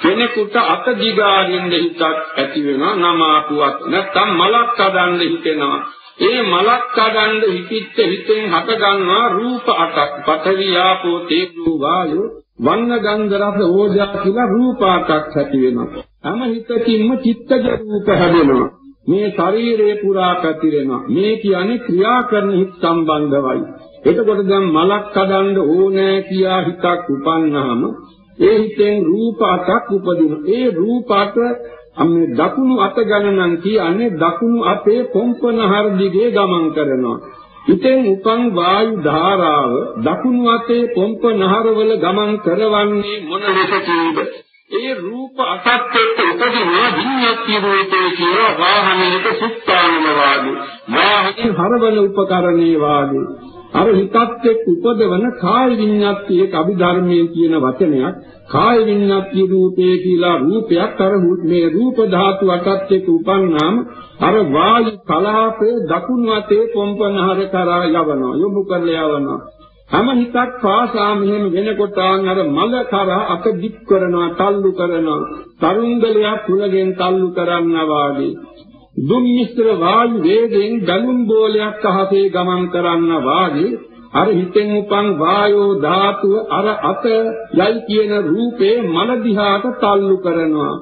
කෙනෙකුට අත දිගාරින්න හිතක් ඇති වෙනවා නම ආපුවත් නැත්නම් මලක් හදන්න හිතෙනවා ඒ මලක් කඩන්න හිතිච්ච හිතෙන් හට ගන්නවා රූප අටක් පඨවි ආපෝ තේජෝ වායෝ වන්න ගන්ධ රස ඕජා කියලා රූප අටක් ඇති වෙනවා. හැම හිතකින්ම චිත්තජ රූප හැදෙනවා. මේ ශරීරේ පුරා පැතිරෙනවා. මේ කියන්නේ ක්‍රියා කරන හිත් සම්බන්ධවයි. එතකොට දැන් මලක් කඩන්න ඕනෑ කියා හිතක් උපන්නාම ඒ හිතෙන් රූප අටක් උපදින ඒ රූප අට අන්නේ දකුණු අත ගණනන් කියන්නේ දකුණු අතේ කොම්පන හර්දිගේ ගමන් කරනවා. ඉතින් උපන් වායු ධාරාව දකුණු අතේ කොම්පන හරවල ගමන් කරවන්නේ මොන ලෙසද? ඒ රූප අසත් එක්ක උපදිනා විඤ්ඤාති රූපේ කියලා වාහනයක සුත්තානම වාගේ. වාහනේ හරවල උපකරණේ වාගේ. අර හිතත් එක්ක උපදවන කාය විඤ්ඤාතියේ අභිධර්මයේ කියන වචනයක් කාය විඤ්ඤාති රූපේ කියලා රූපයක් අර මේ රූප ධාතු අටත් එක්ක උපන්නාම අර වායු කලාපේ දකුණු අතේ පොම්පනහර කරා යවනවා යොමු කරලා යවනවා. හැම හිතක් පාසා මෙහෙම වෙනකොට අර මල කරා අත දික් කරනවා තල්ලු කරනවා. තරුංගලයක් කුලගෙන් තල්ලු කරන්නා වාගේ. දුම්මිස්ත්‍ර වායු වේගයෙන් බැලුම් බෝලයක් අහසේ ගමන් කරන්නා වාගේ අර හිතෙන් උපන් වායෝ ධාතුව අර අත යයි කියන රූපේ මන දිහාට තල්ලු කරනවා.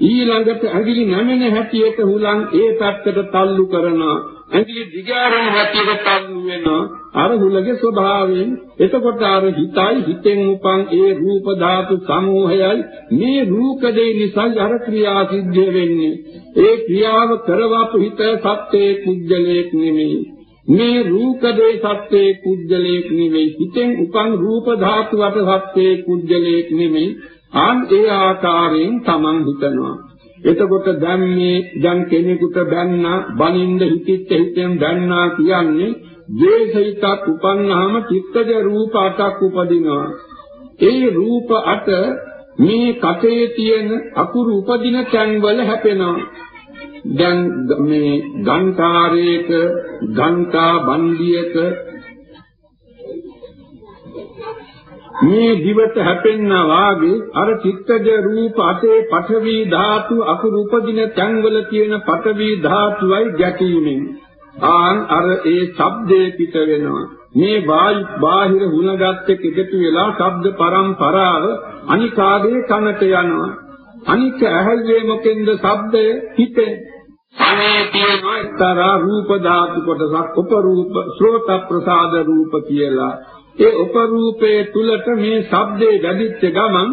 ඊළඟට ඇඟිලි නැමෙන හැටියට හුලං ඒ පැත්තට තල්ලු කරනවා ඇඟිලි දිගාරන හැටියට තල්ලු වෙනවා අර හුලගේ ස්වභාවයෙන්. එතකොට අර හිතයි හිතෙන් උපන් ඒ රූප ධාතු සමූහයයි. මේ රූප දෙය නිසා අර ක්‍රියා සිද්ධ වෙන්නේ. ඒ ක්‍රියාව කරවපු හිත සත්‍යයේ කුජලයක් නෙමෙයි. මේ රූපදේ සත්‍යයේ කුජලයක් නෙමෙයි. හිතෙන් උපන් රූප ධාතුවට සත්‍යයේ කුජලයක් නෙමෙයි. ආන් ඒ ආකාරයෙන් Taman හිතනවා. එතකොට දැන් මේ දැන් කෙනෙකුට බැන්න බනින්ද හිතිච්ච හිතෙන් බැන්නා කියන්නේ ද්වේෂිතක් උපන්නාම චිත්තජ රූප අටක් උපදිනවා. ඒ රූප අට මේ කටේ තියෙන අකුරු උපදින තැන්වල හැපෙනවා. දැන් මේ ගන්කාරයක ගන්කා බන්දියක මේ දිවට හැපෙන්නා වාගේ අර චිත්තජ රූප අතේ පඨවි ධාතු අකුරු උපදින තැන්වල තියෙන පඨවි ධාතුවයි ගැටීමෙන්. ආන් අර ඒ ශබ්දේ පිට වෙනවා. මේ වායු බාහිර හුණගත් එක්ක එකතු වෙලා ශබ්ද පරම්පරාව අනිකාගේ කනට යනවා. අනික ඇහැල්ලේ මොකෙන්ද ශබ්දය? හිතේ. අනේ තියෙන එක්තරා රූප ධාතු කොටසක් උපරූප ශ්‍රෝත ප්‍රසාද රූප කියලා. ඒ උපරූපයේ තුලට මේ ශබ්දේ වැඩිච්ච ගමන්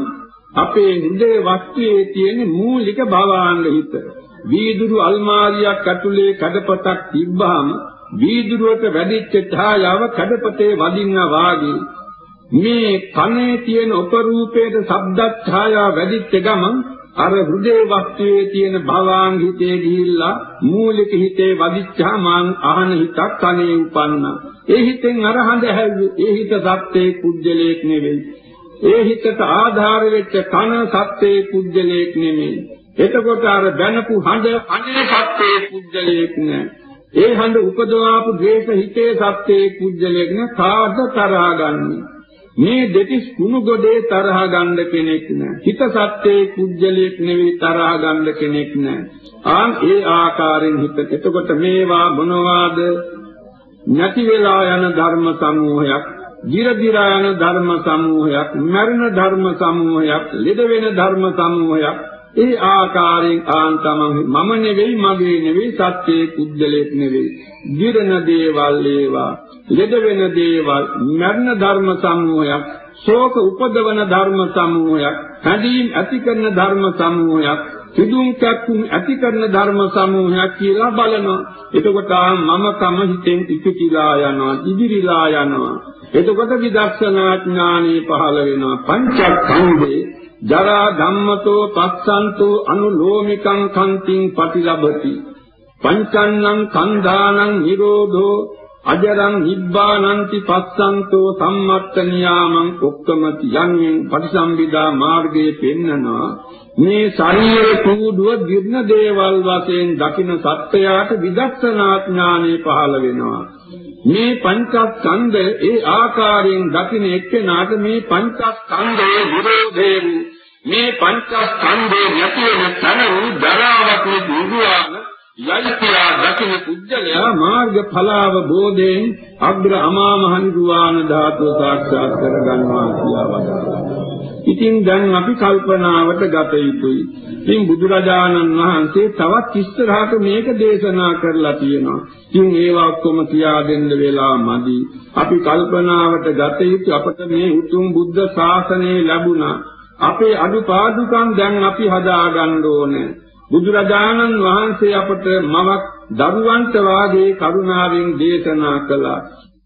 අපේ හෘදේ වස්තුවේ තියෙන මූලික භවාංග හිත. වීදුරු අල්මාරියක් ඇතුලේ කඩපතක් තිබ්බහම වීදුරුවට වැඩිච්ච ඡායාව කඩපතේ වදින්නා වාගේ මේ කනේ තියෙන උපරූපයේ ශබ්ද ඡායාව වැඩිච්ච ගමන් අර හෘදේ වස්තුවේ තියෙන භවාංගිතේ ගිහිල්ලා මූලික හිතේ වදිච්චා මාන් අහන හිතක් කනේ උපන්නා. ඒ හිතෙන් අර හඳ හැව්වේ. ඒ හිත සත්‍යේ කුජලයක් නෙවෙයි. ඒ හිතට ආධාර වෙච්ච කන සත්‍යේ කුජලයක් නෙමෙයි. එතකොට අර බැනපු හඳ අනේ සත්‍යේ කුජලයක් නෑ. ඒ හඳ උපදවාපු ද්වේෂ හිතේ සත්‍යේ කුජලයක් නෑ. කාද තරහා ගන්නේ. මේ දෙතිස් කුණු ගොඩේ තරහ ගන්න කෙනෙක් නෑ. හිත සත්‍යයේ කුජලයක් නෙවෙයි තරහ ගන්න කෙනෙක් නෑ. ආන් ඒ ආකාරයෙන් හිත. එතකොට මේවා මොනවාද? නැති වෙලා යන ධර්ම සමූහයක්, දිරදිරා යන ධර්ම සමූහයක්, මරණ ධර්ම සමූහයක්, ලෙඩ වෙන ධර්ම සමූහයක්. ඒ ආකාරයෙන් ආන් තමන් මම නෙවෙයි මගේ නෙවෙයි සත්‍යයේ කුජලයක් නෙවෙයි. දිරන දේවල් ඒවා ලෙඩ වෙන දේවල් මරණ ධර්ම සමූහයක් ශෝක උපදවන ධර්ම සමූහයක් හැදීම් ඇති කරන ධර්ම සමූහයක් සිදුම් කැක්කුම් ඇති කරන ධර්ම සමූහයක් කියලා බලනවා. එතකොට මම තම හිතෙන් ඉතිකිලා යනවා ඉදිරිලා යනවා. එතකොට විදර්ශනා ඥානෙ පහළ වෙනවා. පංචස්කන්ධේ ජරා ධම්මතෝ පස්සන්තෝ අනුලෝමිකං කන්තිං පටිලබති පංචන්නං කන්ධානං නිරෝධෝ අජරං නිබ්බානන්ති පස්සන්තෝ සම්මත්ත නියාමං ඔක්කමති යන්නේ පටිසම්භිදා මාර්ගයේ පෙන්නනවා මේ ශරීර කූඩුව දිර්ණ දේවල් වශයෙන් දකින සත්‍යයට විදර්ශනා ඥානෙ පහළ වෙනවා. මේ පංචස්කන්ධය ඒ ආකාරයෙන් දකින එක්කෙනාට මේ පංචස්කන්ධයේ විරෝධයෙන් මේ පංචස්කන්ධේ නැති වෙන තන දරාවක් නිදුවාන යයි කියා දකින පුජ්‍යලයා මාර්ග ඵලාව බෝධයෙන් අග්‍ර අමා මහ නිර්වාණ ධාතුව සාක්ෂාත් කර ගන්නවා කියලා වදාළා. ඉතින් දැන් අපි කල්පනාවට ගත යුතුයි. ඉතින් බුදුරජාණන් වහන්සේ තවත් ඉස්සරහට මේක දේශනා කරලා තියෙනවා. ඉතින් ඒවා ඔක්කොම කියා දෙන්න වෙලා මදි. අපි කල්පනාවට ගත යුතු අපට මේ උතුම් බුද්ධ ශාසනය ලැබුණා. අපේ අඩුපාඩුකම් දැන් අපි හදා ගන්න ඕනේ. බුදුරජාණන් වහන්සේ අපට මවක් දරුවන්ට වාගේ කරුණාවෙන් දේශනා කළා.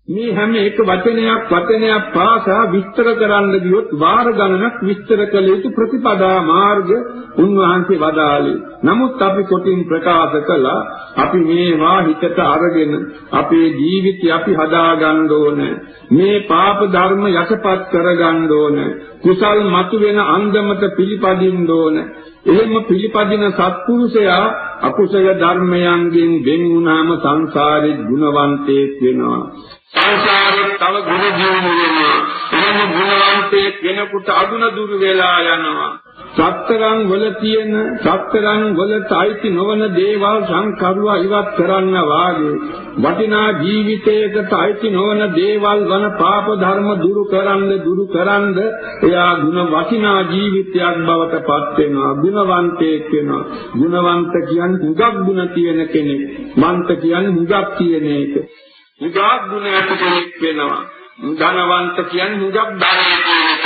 මේ හැම එක වචනයක් වචනයක් පාසා විස්තර කරන්න ගියොත් වාර ගණනක් විස්තර කළ යුතු ප්‍රතිපදා මාර්ග උන්වහන්සේ වදාළේ. නමුත් අපි කොටින් ප්‍රකාශ කළා අපි මේවා හිතට අරගෙන අපේ ජීවිතය අපි හදා ගන්න ඕනේ. මේ පාප ධර්ම යටපත් කර ගන්න ඕනේ. කුසල් මතුවෙන අන්දමට පිළිපදින්න ඕනේ. එහෙම පිළිපදින සත්පුරුෂයා අකුසල ධර්මයන්ගෙන් වෙන් වුණාම සංසාරේ ගුණවන්තයෙක් වෙනවා. සංසාරේ තව ගුණ දියුණු වෙනවා. එහෙම ගුණවන්තයෙක් වෙනකොට අගුණ දුරු වෙලා යනවා. සත්තරන් වල තියෙන සත්තරන් වලට අයිති නොවන දේවල් සංකරුවා ඉවත් කරන්න වාගේ වටිනා ජීවිතයකට අයිති නොවන දේවල් වන පාප ධර්ම දුරු කරන්න දුරු කරන්න එයා ಗುಣ වටිනා ජීවිතයක් බවට පත් වෙනවා. ගුණවන්තයෙක් වෙනවා. ගුණවන්ත කියන්නේ හුඟක් ගුණ තියෙන කෙනෙක්. මන්ත කියන්නේ හුඟක් තියෙන එක. හුඟක් ගුණ ඇති කෙනෙක් වෙනවා. ධනවන්ත කියන්නේ හුඟක් ධනෙ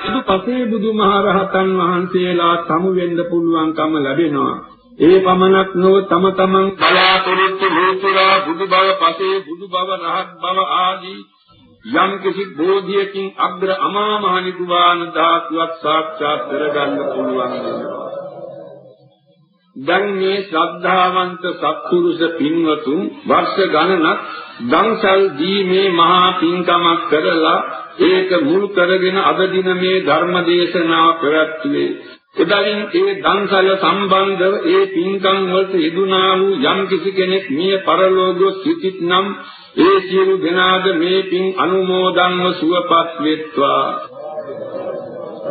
බුදු පසේ බුදුමහරහතන් වහන්සේලා සමු වෙන්න පුළුවන්කම ලැබෙනවා. ඒ පමණක් නොව තම තමන් බලාපොරොත්තු ලෝතුරා බුදු බව පසේ බුදු බව රහත් බව ආදී යම් කිසි බෝධියකින් අග්‍ර අමා මහ නිර්වාණ ධාතුවක් සාක්ෂාත් කරගන්න පුළුවන් වෙනවා. දැන් මේ ශ්‍රද්ධාවන්ත සත්පුරුෂ පින්වතුන් වර්ෂ ගණනක් දන්සල් දීමේ මහා පින්කමක් කරලා ඒක මුල් කරගෙන අද දින මේ ධර්ම දේශනාව පැවැත්වුවේ. එබැවින් ඒ දන්සල සම්බන්ධව ඒ පින්කම් වලට යෙදුනා වූ යම් කිසි කෙනෙක් මිය පරලෝකෝ සිටිත් නම් ඒ සියලු දෙනාද මේ පින් අනුමෝදන්ව සුවපත් වෙත්වා.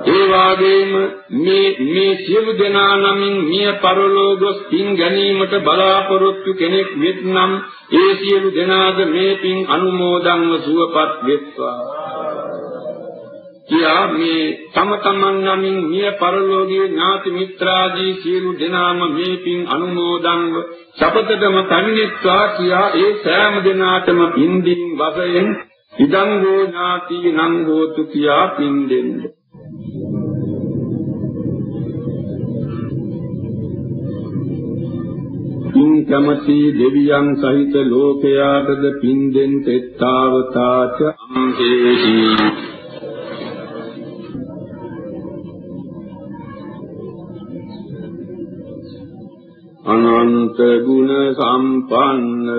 ඒ වාගේම මේ මේ සියලු දෙනා නමින් මිය පරලෝකos පින් ගැනීමට බලාපොරොත්තු කෙනෙක් වෙත්නම් ඒ සියලු දෙනාද මේ පින් අනුමෝදන්ව සුවපත් වෙත්වා. කියා මේ තම තමන් නමින් මිය පරලෝකීය ඥාති මිත්‍රාදී සියලු දෙනාම මේ පින් අනුමෝදන්ව සපතටම පැමිණෙත්වා කියා ඒ සෑම දෙනාටම පින්දින් වශයෙන් ඉදං හෝ ඥාති නං හෝතු කියා පින් දෙන්නේ. පින් කැමති දෙවියන් සහිත ලෝකයාටද පින් දෙන් තෙත්තාවතාච අම්හේහි අනන්ත ගුණ සම්පන්න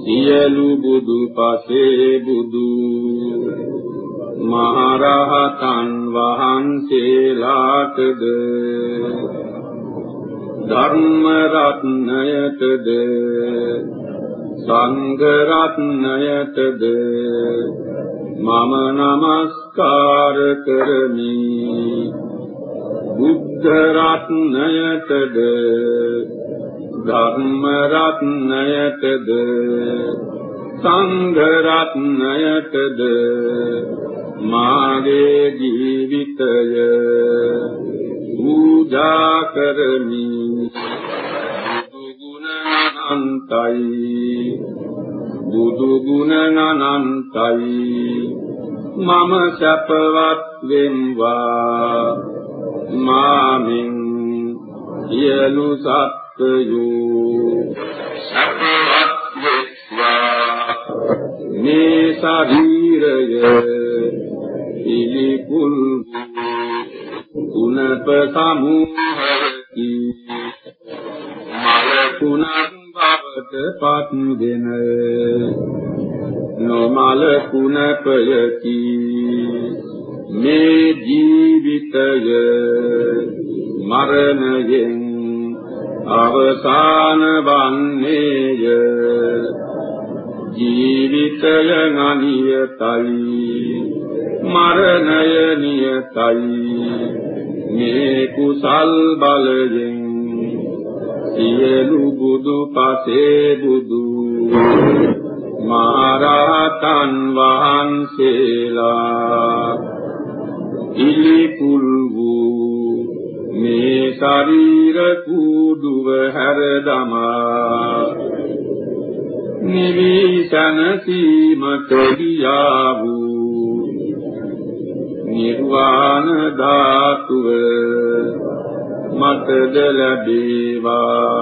සියලු බුදු පසේ බුදු මහරහතන් වහන්සේලාටද ධර්ම රත්නයටද සංඝ රත්නයටද මම නමස්කාර කරමි. බුද්ධ රත්නයටද ධර්ම රත්නයටද සංඝ රත්නයටද මාගේ ජීවිතය. පූජා කරමි. බුදු ගුණ අනන්තයි බුදු ගුණ අනන්තයි මම සැපවත් වෙම්වා. මාමින් සියලු සත්ත්වයෝ සැපවත් වෙත්වා මේ ශරීරය පිළිකුල් කුණප සමූහකි මල කුණක් බවට පත් දෙන නොමල කුණපයකි මේ ජීවිතය මරණයෙන් අවසාන වන්නේය ජීවිතය අනියතයි මරණය නියතයි. මේ කුසල් බලයෙන් සියලු බුදු පසේ බුදු මහරහතන් වහන්සේලා ඉලිකුල් වූ මේ ශරීර කුඩුව හැර දමා නිවිසන සීමට ගියා වූ නිර්වාණ ධාතුව මතද ලැබේවා.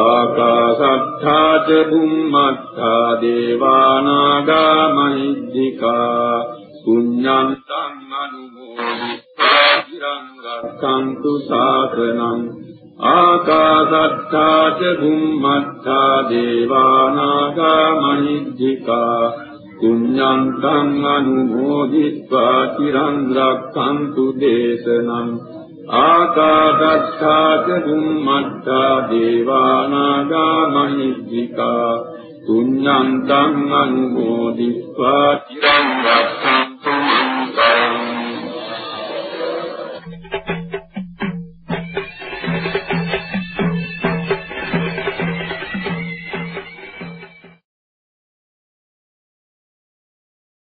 ආකාසත්තා ච බුම්මත්තා දේවානාගා මහිද්దికා පුඤ්ඤන්තං අනුමෝදිතා චිරං රක්ඛන්තු සාසනං ආකාසත්තා ච බුම්මත්තා දේවානාගා මහිද්దికා පුඤ්ඤන්තං අනුමෝදිत्वा চিරං රක්ඛන්තු දේශනම් ආකාසත්තා ච බුම්මත්තා දේවානාගා මහිද්దికා පුඤ්ඤන්තං අනුමෝදිत्वा চিරං රක්ඛන්තු